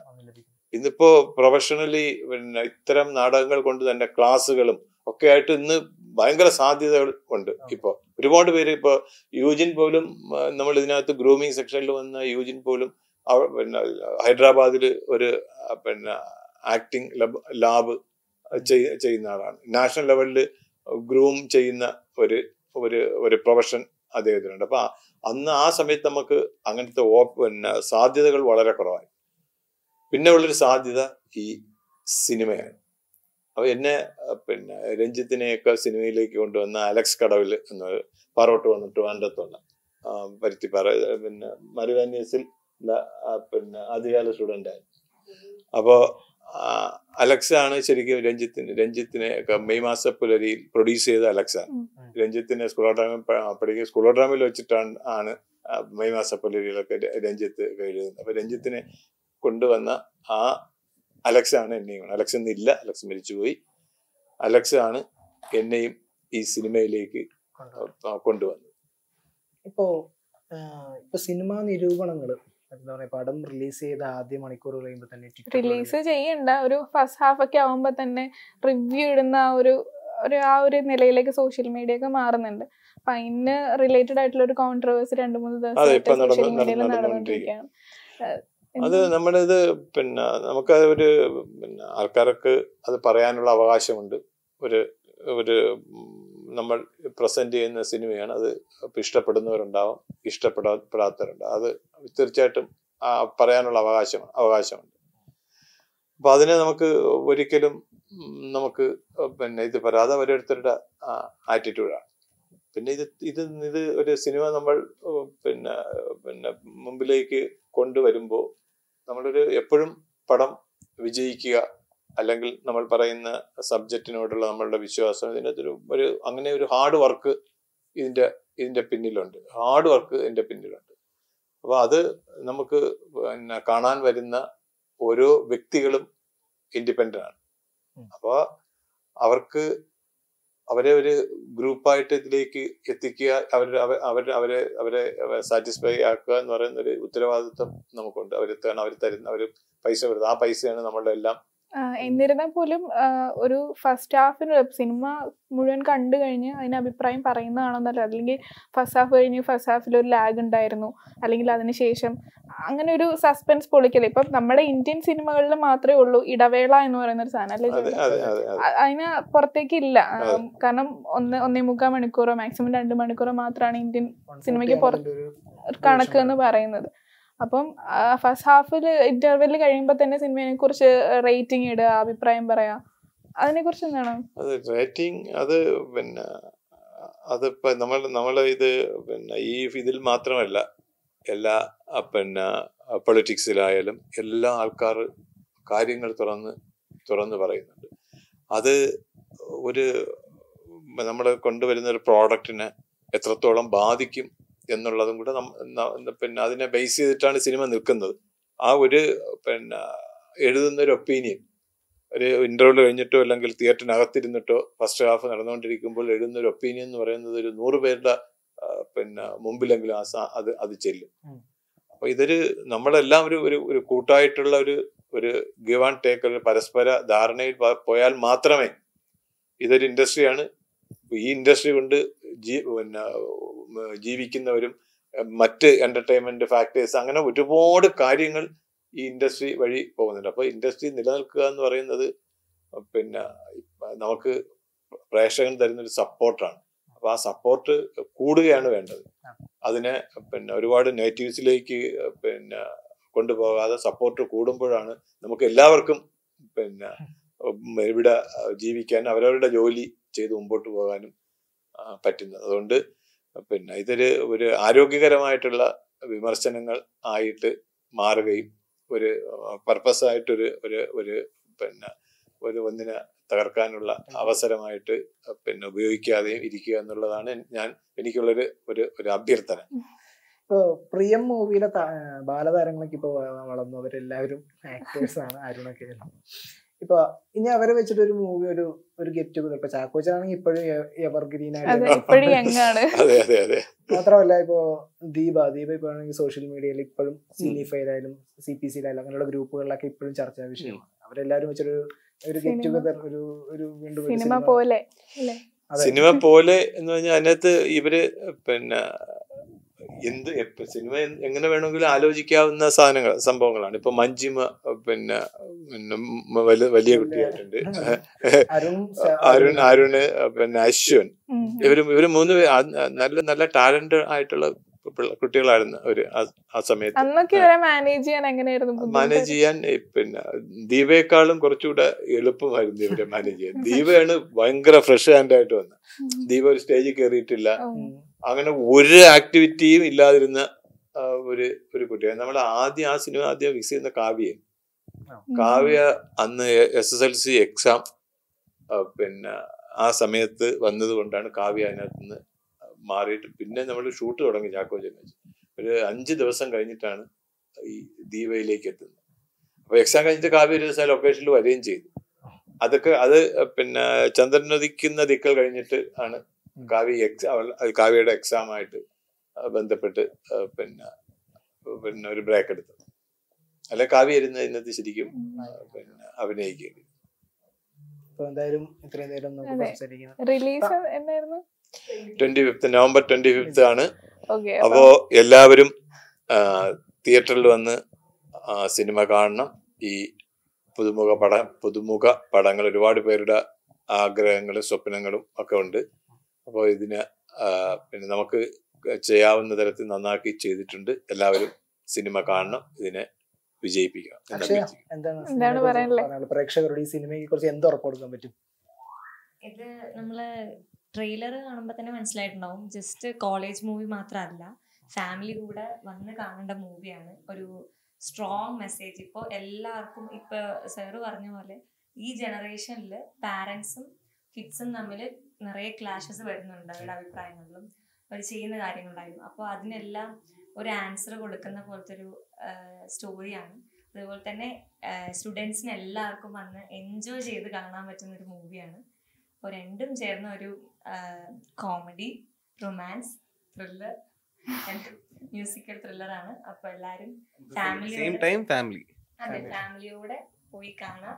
ഇന്നിപ്പോ പ്രൊഫഷണലി പിന്നെ ഇത്തരം നാടകങ്ങൾ കൊണ്ട് തന്നെ ക്ലാസ്സുകളും ഒക്കെ ആയിട്ട് ഇന്ന് ഭയങ്കര സാധ്യതകൾ ഉണ്ട് ഇപ്പൊ. ഒരുപാട് പേര് ഇപ്പൊ യൂജിൻ പോലും നമ്മൾ ഇതിനകത്ത് ഗ്രൂമിങ് സെക്ഷനിൽ വന്ന യൂജിൻ പോലും പിന്നെ ഹൈദരാബാദിൽ ഒരു പിന്നെ ആക്ടിങ് ലാബ് ചെയ്യുന്ന ആളാണ്. നാഷണൽ ലെവലിൽ ഗ്രൂം ചെയ്യുന്ന ഒരു ഒരു ഒരു പ്രൊഫഷൻ അദ്ദേഹത്തിനുണ്ട്. അപ്പൊ അന്ന് ആ സമയത്ത് നമുക്ക് അങ്ങനത്തെ ഓ പിന്നെ സാധ്യതകൾ വളരെ കുറവായി. പിന്നെ ഉള്ളൊരു സാധ്യത ഈ സിനിമയാണ്. അപ്പൊ എന്നെ പിന്നെ രഞ്ജിത്തിനെയൊക്കെ സിനിമയിലേക്ക് കൊണ്ടുവന്ന അലക്സ് കടവിൽ എന്ന പാറോട്ട് വന്നിട്ട് വേണ്ടത്തുള്ള പരുത്തിപ്പാറ പിന്നെ മരുവാന്യസിൽ പിന്നെ ആദ്യകാല സ്റ്റുഡന്റ് ആയിരുന്നു. അപ്പോൾ അലക്സ് ആണ് ശരിക്കും രഞ്ജിത്തിന് രഞ്ജിത്തിനെ മെയ് മാസ പുലരിയിൽ പ്രൊഡ്യൂസ് ചെയ്ത അലക്സ. രഞ്ജിത്തിനെ സ്കൂൾ ഡ്രാമിൽ ഡ്രാമ പഠിക്കുക സ്കൂൾ ഡ്രാമിൽ ഡ്രാമയിൽ വെച്ചിട്ടാണ് ആണ് മെയ് മാസ പുലരിയിലൊക്കെ രഞ്ജിത്ത് എഴുതുന്നത്. അപ്പൊ രഞ്ജിത്തിനെ കൊണ്ടുവന്ന ആ അലക്സ് ആണ് എന്നെയും അലക്സ് ഇന്നില്ല അലക്സ് മരിച്ചുപോയി. അലക്സ് ആണ് എന്നെയും ഈ സിനിമയിലേക്ക് കൊണ്ടുവന്നത്. ഇപ്പോ ഇപ്പൊ സിനിമാ നിരൂപണങ്ങൾ എന്താ പറയാ പടം റിലീസ് ചെയ്ത ആദ്യ മണിക്കൂറുകൾ കഴിയുമ്പോൾ തന്നെ റിലീസ് ചെയ്യണ്ട. ഒരു ഫസ്റ്റ് ഹാഫ് ഒക്കെ ആവുമ്പോ തന്നെ റിവ്യൂ ഇടുന്ന ആ ഒരു ഒരു ആ ഒരു നിലയിലേക്ക് സോഷ്യൽ മീഡിയ ഒക്കെ മാറുന്നുണ്ട്. അപ്പൊ അതിന് റിലേറ്റഡ് ആയിട്ടുള്ള ഒരു കോൺട്രവേഴ്സി രണ്ടു മൂന്ന് ദിവസം സോഷ്യൽ മീഡിയയിൽ നടന്നുകൊണ്ടിരിക്കുകയാണ് അത് അത് നമ്മളിത് പിന്നെ നമുക്ക് ഒരു പിന്നെ ആൾക്കാർക്ക് അത് പറയാനുള്ള അവകാശമുണ്ട്. ഒരു ഒരു നമ്മൾ പ്രസന്റ് ചെയ്യുന്ന സിനിമയാണ് അത് ഇഷ്ടപ്പെടുന്നവരുണ്ടാവും ഇഷ്ടപ്പെടാപ്പെടാത്തവരുണ്ടാവും അത് തീർച്ചയായിട്ടും പറയാനുള്ള അവകാശമാണ് അവകാശമുണ്ട്. അപ്പൊ അതിനെ നമുക്ക് ഒരിക്കലും നമുക്ക് പിന്നെ ഇത് പറയാതെ ഓരോരുത്തരുടെ ആറ്റിറ്റ്യൂഡാണ് പിന്നെ ഇത് ഇത് ഇത് ഒരു സിനിമ നമ്മൾ പിന്നെ പിന്നെ മുമ്പിലേക്ക് കൊണ്ടുവരുമ്പോൾ നമ്മളൊരു എപ്പോഴും പടം വിജയിക്കുക അല്ലെങ്കിൽ നമ്മൾ പറയുന്ന സബ്ജക്റ്റിനോടുള്ള നമ്മളുടെ വിശ്വാസം ഇതിനകത്തൊരു ഒരു അങ്ങനെ ഒരു ഹാർഡ് വർക്ക് ഇതിന്റെ ഇതിന്റെ പിന്നിലുണ്ട്. ഹാർഡ് വർക്ക് ഇതിന്റെ പിന്നിലുണ്ട്. അപ്പോൾ അത് നമുക്ക് പിന്നെ കാണാൻ വരുന്ന ഓരോ വ്യക്തികളും ഇൻഡിപെൻഡന്റ് ആണ്. അപ്പോൾ അവർക്ക് അവരെ ഒരു ഗ്രൂപ്പായിട്ട് ഇതിലേക്ക് എത്തിക്കുക അവരുടെ അവർ അവരെ അവരെ അവരെ സാറ്റിസ്ഫൈ ആക്കുക എന്ന് പറയുന്ന ഒരു ഉത്തരവാദിത്വം നമുക്കുണ്ട്. അവരെത്താണ് അവർ തരുന്ന അവർ പൈസ വരുന്നത് ആ പൈസയാണ് നമ്മളുടെ എല്ലാം എന്നിരുന്നാൽ പോലും ഒരു ഫസ്റ്റ് ഹാഫിന് സിനിമ മുഴുവൻ കണ്ടു കഴിഞ്ഞ് അതിന് അഭിപ്രായം പറയുന്നതാണെന്നല്ല അല്ലെങ്കിൽ ഫസ്റ്റ് ഹാഫ് കഴിഞ്ഞ് ഫസ്റ്റ് ഹാഫിൽ ഒരു ലാഗ് ഉണ്ടായിരുന്നു. അല്ലെങ്കിൽ അതിന് ശേഷം അങ്ങനെ ഒരു സസ്പെൻസ് പൊളിക്കല്ലേ ഇപ്പം നമ്മുടെ ഇന്ത്യൻ സിനിമകളിൽ മാത്രമേ ഉള്ളൂ ഇടവേള എന്ന് പറയുന്ന ഒരു സാധനം അല്ലേ അതിന് പുറത്തേക്ക് ഇല്ല. കാരണം ഒന്ന് ഒന്നേ മുക്കാൽ മണിക്കൂറോ മാക്സിമം രണ്ട് മണിക്കൂറോ മാത്രമാണ് ഇന്ത്യൻ സിനിമയ്ക്ക് പുറത്ത് കണക്ക് എന്ന് പറയുന്നത്. അപ്പം ഫസ്റ്റ് ഹാഫിൽ ഇന്റർവെൽ കഴിയുമ്പോൾ തന്നെ സിനിമയെ കുറിച്ച് റേറ്റിംഗ് ഇടുക അഭിപ്രായം പറയാ. അതിനെ കുറിച്ച് എന്താണ്? അത് റേറ്റിംഗ് അത് പിന്നെ അതിപ്പോ നമ്മൾ നമ്മൾ ഇത് പിന്നെ ഈ ഇതിൽ മാത്രമല്ല എല്ലാ പിന്നെ പൊളിറ്റിക്സിലായാലും എല്ലാ ആൾക്കാർ കാര്യങ്ങൾ തുറന്ന് തുറന്ന് പറയുന്നുണ്ട്. അത് ഒരു നമ്മൾ കൊണ്ടുവരുന്ന ഒരു പ്രോഡക്റ്റിനെ എത്രത്തോളം ബാധിക്കും എന്നുള്ളതും കൂടെ നം- പിന്നെ അതിനെ ബേസ് ചെയ്തിട്ടാണ് സിനിമ നിൽക്കുന്നത്. ആ ഒരു പിന്നെ എഴുതുന്ന ഒരു ഒപ്പീനിയൻ ഒരു ഇന്റർവ്യൂ കഴിഞ്ഞിട്ടോ അല്ലെങ്കിൽ തിയേറ്ററിനകത്തിരുന്നിട്ടോ ഫസ്റ്റ് ഹാഫ് നടന്നുകൊണ്ടിരിക്കുമ്പോൾ എഴുതുന്ന ഒരു ഒപ്പീനിയൻ എന്ന് പറയുന്നത് ഒരു നൂറ് പേരുടെ പിന്നെ മുമ്പിലെങ്കിലും ആ അത് അത് ചെല്ലും. അപ്പൊ ഇതൊരു നമ്മളെല്ലാം ഒരു ഒരു കൂട്ടായിട്ടുള്ള ഒരു ഒരു ഗിവ് ആൻഡ് ടേക്ക് ഒരു പരസ്പര ധാരണയിൽ പോയാൽ മാത്രമേ ഇതൊരു ഇൻഡസ്ട്രിയാണ് ഈ ഇൻഡസ്ട്രി കൊണ്ട് ജീ പിന്നെ ജീവിക്കുന്നവരും മറ്റ് എന്റർടൈൻമെന്റ് ഫാക്ടേഴ്സ് അങ്ങനെ ഒരുപാട് കാര്യങ്ങൾ ഈ ഇൻഡസ്ട്രി വഴി പോകുന്നുണ്ട്. അപ്പോൾ ഇൻഡസ്ട്രി നിലനിൽക്കുക എന്ന് പറയുന്നത് പിന്നെ നമുക്ക് പ്രേക്ഷകൻ തരുന്ന ഒരു സപ്പോർട്ടാണ് അപ്പൊ ആ സപ്പോർട്ട് കൂടുകയാണ് വേണ്ടത്. അതിനെ പിന്നെ ഒരുപാട് നെഗറ്റീവ്സിലേക്ക് പിന്നെ കൊണ്ടുപോകാതെ സപ്പോർട്ട് കൂടുമ്പോഴാണ് നമുക്ക് എല്ലാവർക്കും പിന്നെ ഇവിടെ ജീവിക്കാനും അവരവരുടെ ജോലി ചെയ്ത് മുമ്പോട്ട് പോകാനും പറ്റുന്നത്. അതുകൊണ്ട് പിന്നെ ഇതൊരു ഒരു ആരോഗ്യകരമായിട്ടുള്ള വിമർശനങ്ങൾ ആയിട്ട് മാറുകയും ഒരു പർപ്പസ് ആയിട്ടൊരു ഒരു ഒരു പിന്നെ ഒരു ഒന്നിനെ തകർക്കാനുള്ള അവസരമായിട്ട് പിന്നെ ഉപയോഗിക്കാതെയും ഇരിക്കുക എന്നുള്ളതാണ് ഞാൻ എനിക്കുള്ളൊരു ഒരു ഒരു അഭ്യർത്ഥന. ഇപ്പോ പ്രിയം മൂവിയിലെ ബാലതാരങ്ങളൊക്കെ ഇപ്പൊ വളർന്നു. അവരെല്ലാവരും ആക്ടേഴ്സ് ആണ്. അരുണൊക്കെ. ഇപ്പൊ ഇനി അവരെ വെച്ചിട്ട് ഒരു മൂവി ഒരു ഒരു ഗെറ്റ് ടുഗദർ ഇപ്പൊ ചാക്കോച്ചാണെങ്കിൽ ഇപ്പോഴും എവർഗ്രീൻ അതെ ആയിട്ട് ഇപ്പോഴും യങ്ങാണ് അതെ അതെ അതെ. മാത്രമല്ല ഇപ്പോ ദീപ ദീപ ഇപ്പൊ ആണെങ്കിൽ സോഷ്യൽ മീഡിയയിൽ ഇപ്പോഴും സിനിഫയിലായാലും സി പി സിയിലായാലും അങ്ങനെയുള്ള ഗ്രൂപ്പുകളിലൊക്കെ ഇപ്പോഴും ചർച്ചാ വിഷയമാണ്. അവരെല്ലാരും വെച്ചൊരു ഒരു ഗെറ്റ് ടുഗദർ ഒരു ഒരു വീണ്ടും ഒരു സിനിമ പോലെ അല്ലേ? സിനിമ പോലെ എന്ന് പറഞ്ഞാൽ അതിനകത്ത് ഇവർ പിന്നെ എന്ത് സിനിമ എങ്ങനെ വേണമെങ്കിലും ആലോചിക്കാവുന്ന സാധനങ്ങൾ സംഭവങ്ങളാണ് ഇപ്പൊ മഞ്ജിമ പിന്നെ പിന്നെ വലിയ വലിയ കുട്ടിയായിട്ടുണ്ട് അരുൺ അരുൺ അരുണ് പിന്നെ അശ്വൻ. ഇവരും ഇവർ മൂന്ന് നല്ല നല്ല ടാലന്റ് ആയിട്ടുള്ള കുട്ടികളായിരുന്നു അവർ ആ- സമയത്ത് മാനേജ് ചെയ്യാൻ എങ്ങനെയായിരുന്നു മാനേജ്? ചെയ്യാൻ പിന്നെ ദീപയെക്കാളും കുറച്ചുകൂടെ എളുപ്പമായിരുന്നു ഇവരെ മാനേജ് ചെയ്യാൻ ദീപയാണ് ഭയങ്കര ഫ്രഷ് ഹാൻഡ് ആയിട്ട് വന്നത്. ദീപ ഒരു സ്റ്റേജിൽ കയറിയിട്ടില്ല. അങ്ങനെ ഒരു ആക്ടിവിറ്റിയും ഇല്ലാതിരുന്ന ഒരു ഒരു കുട്ടിയാണ് നമ്മൾ ആദ്യം ആ സിനിമ ആദ്യം ഫിക്സ് ചെയ്യുന്ന കാവ്യ കാവ്യ അന്ന് S S L C exam പിന്നെ ആ സമയത്ത് വന്നത് കൊണ്ടാണ് കാവ്യ അതിനകത്ത് നിന്ന് മാറിയിട്ട് പിന്നെ നമ്മൾ ഷൂട്ട് തുടങ്ങി ചാക്കോ ചെന്നേച്ച് ഒരു അഞ്ച് ദിവസം കഴിഞ്ഞിട്ടാണ് ഈ ദീപയിലേക്ക് എത്തുന്നത്. അപ്പൊ എക്സാം കഴിഞ്ഞിട്ട് കാവ്യ ഒരു ദിവസം ലൊക്കേഷനിൽ വരികയും ചെയ്തു. അതൊക്കെ അത് പിന്നെ ചന്ദ്രൻ നദിക്കുന്ന ദിക്കൽ കഴിഞ്ഞിട്ട് ആണ് കാവ്യ എക്സാം കാവ്യയുടെ എക്സാമായിട്ട് ബന്ധപ്പെട്ട് പിന്നെ പിന്നെ ഒരു ബ്രേക്ക് എടുത്തു. അല്ല കാവ്യ ഇരുന്ന് ഇന്നത്തെ ശരിക്കും പിന്നെ അഭിനയിക്കുകയും ഇപ്പൊ എന്തായാലും ഇത്രയും നേരം റിലീസ് എന്നായിരുന്നു twenty fifth November twenty fifth ആണ്. ഓക്കെ അപ്പോ എല്ലാവരും തിയേറ്ററിൽ വന്ന് സിനിമ കാണണം. ഈ പുതുമുഖ പട പുതുമുഖ പടങ്ങൾ ഒരുപാട് പേരുടെ ആഗ്രഹങ്ങളും സ്വപ്നങ്ങളും ഒക്കെ ഉണ്ട്. അപ്പോൾ ഇതിന് പിന്നെ നമുക്ക് ചെയ്യാവുന്ന തരത്തിൽ നന്നാക്കി ചെയ്തിട്ടുണ്ട്. എല്ലാവരും സിനിമ കാണണം ഇതിനെ വിജയിപ്പിക്കണം. എന്താണ്? പ്രേക്ഷകരോട് ഈ സിനിമയെ കുറിച്ച് എന്ത് ഉറപ്പ് കൊടുക്കാൻ പറ്റും? ഇത് നമ്മൾ ട്രെയിലർ കാണുമ്പോൾ തന്നെ മനസ്സിലായിട്ടുണ്ടാവും. ജസ്റ്റ് കോളേജ് മൂവി മാത്രമല്ല ഫാമിലി കൂടെ വന്ന് കാണേണ്ട മൂവിയാണ്. ഒരു സ്ട്രോങ് മെസ്സേജ് ഇപ്പോൾ എല്ലാവർക്കും ഇപ്പൊ സാറ് പറഞ്ഞ പോലെ ഈ ജനറേഷനിൽ പാരൻസും കിഡ്സും തമ്മിൽ നിറയെ ക്ലാഷസ് വരുന്നുണ്ട് അവരുടെ അഭിപ്രായങ്ങളിലും. അവർ ചെയ്യുന്ന കാര്യങ്ങളിലായാലും അപ്പോൾ അതിനെല്ലാം ഒരു ആൻസർ കൊടുക്കുന്ന പോലത്തെ ഒരു സ്റ്റോറിയാണ് അതുപോലെ തന്നെ സ്റ്റുഡൻസിന് എല്ലാവർക്കും വന്ന് എൻജോയ് ചെയ്ത് കാണാൻ പറ്റുന്ന ഒരു മൂവിയാണ് അപ്പോൾ രണ്ടും ചേർന്ന ഒരു കോമഡി റൊമാൻസ് ത്രില്ലർ മ്യൂസിക്കൽ ത്രില്ലറാണ് അപ്പോൾ എല്ലാവരും ഫാമിലി അതെ ഫാമിലിയോടെ പോയി കാണാം.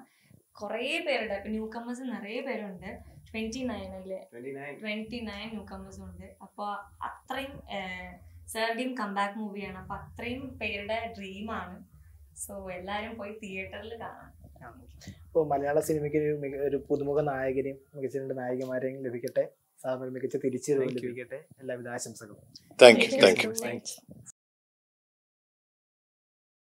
കുറേ പേരുണ്ട്. അപ്പൊ ന്യൂ കമേഴ്സ് നിറയെ പേരുണ്ട്. ട്വന്റി നയൻ അല്ലേ? 29. ട്വന്റി നയൻ ന്യൂ കമേഴ്സ് ഉണ്ട് അപ്പോൾ അത്രയും സാറിന്റെയും കംബാക്ക് മൂവിയാണ് അപ്പോൾ അത്രയും പേരുടെ ഡ്രീമാണ് സോ എല്ലാവരും പോയി തിയേറ്ററിൽ കാണാം. അപ്പോൾ മലയാള സിനിമയ്ക്ക് ഒരു ഒരു പുതുമുഖ നായകനെയും മികച്ച രണ്ട് നായികമാരെയും ലഭിക്കട്ടെ. സാറിന് മികച്ച തിരിച്ചു ലഭിക്കട്ടെ. എല്ലാവിധ ആശംസകളും. Thank you thank you Thank you.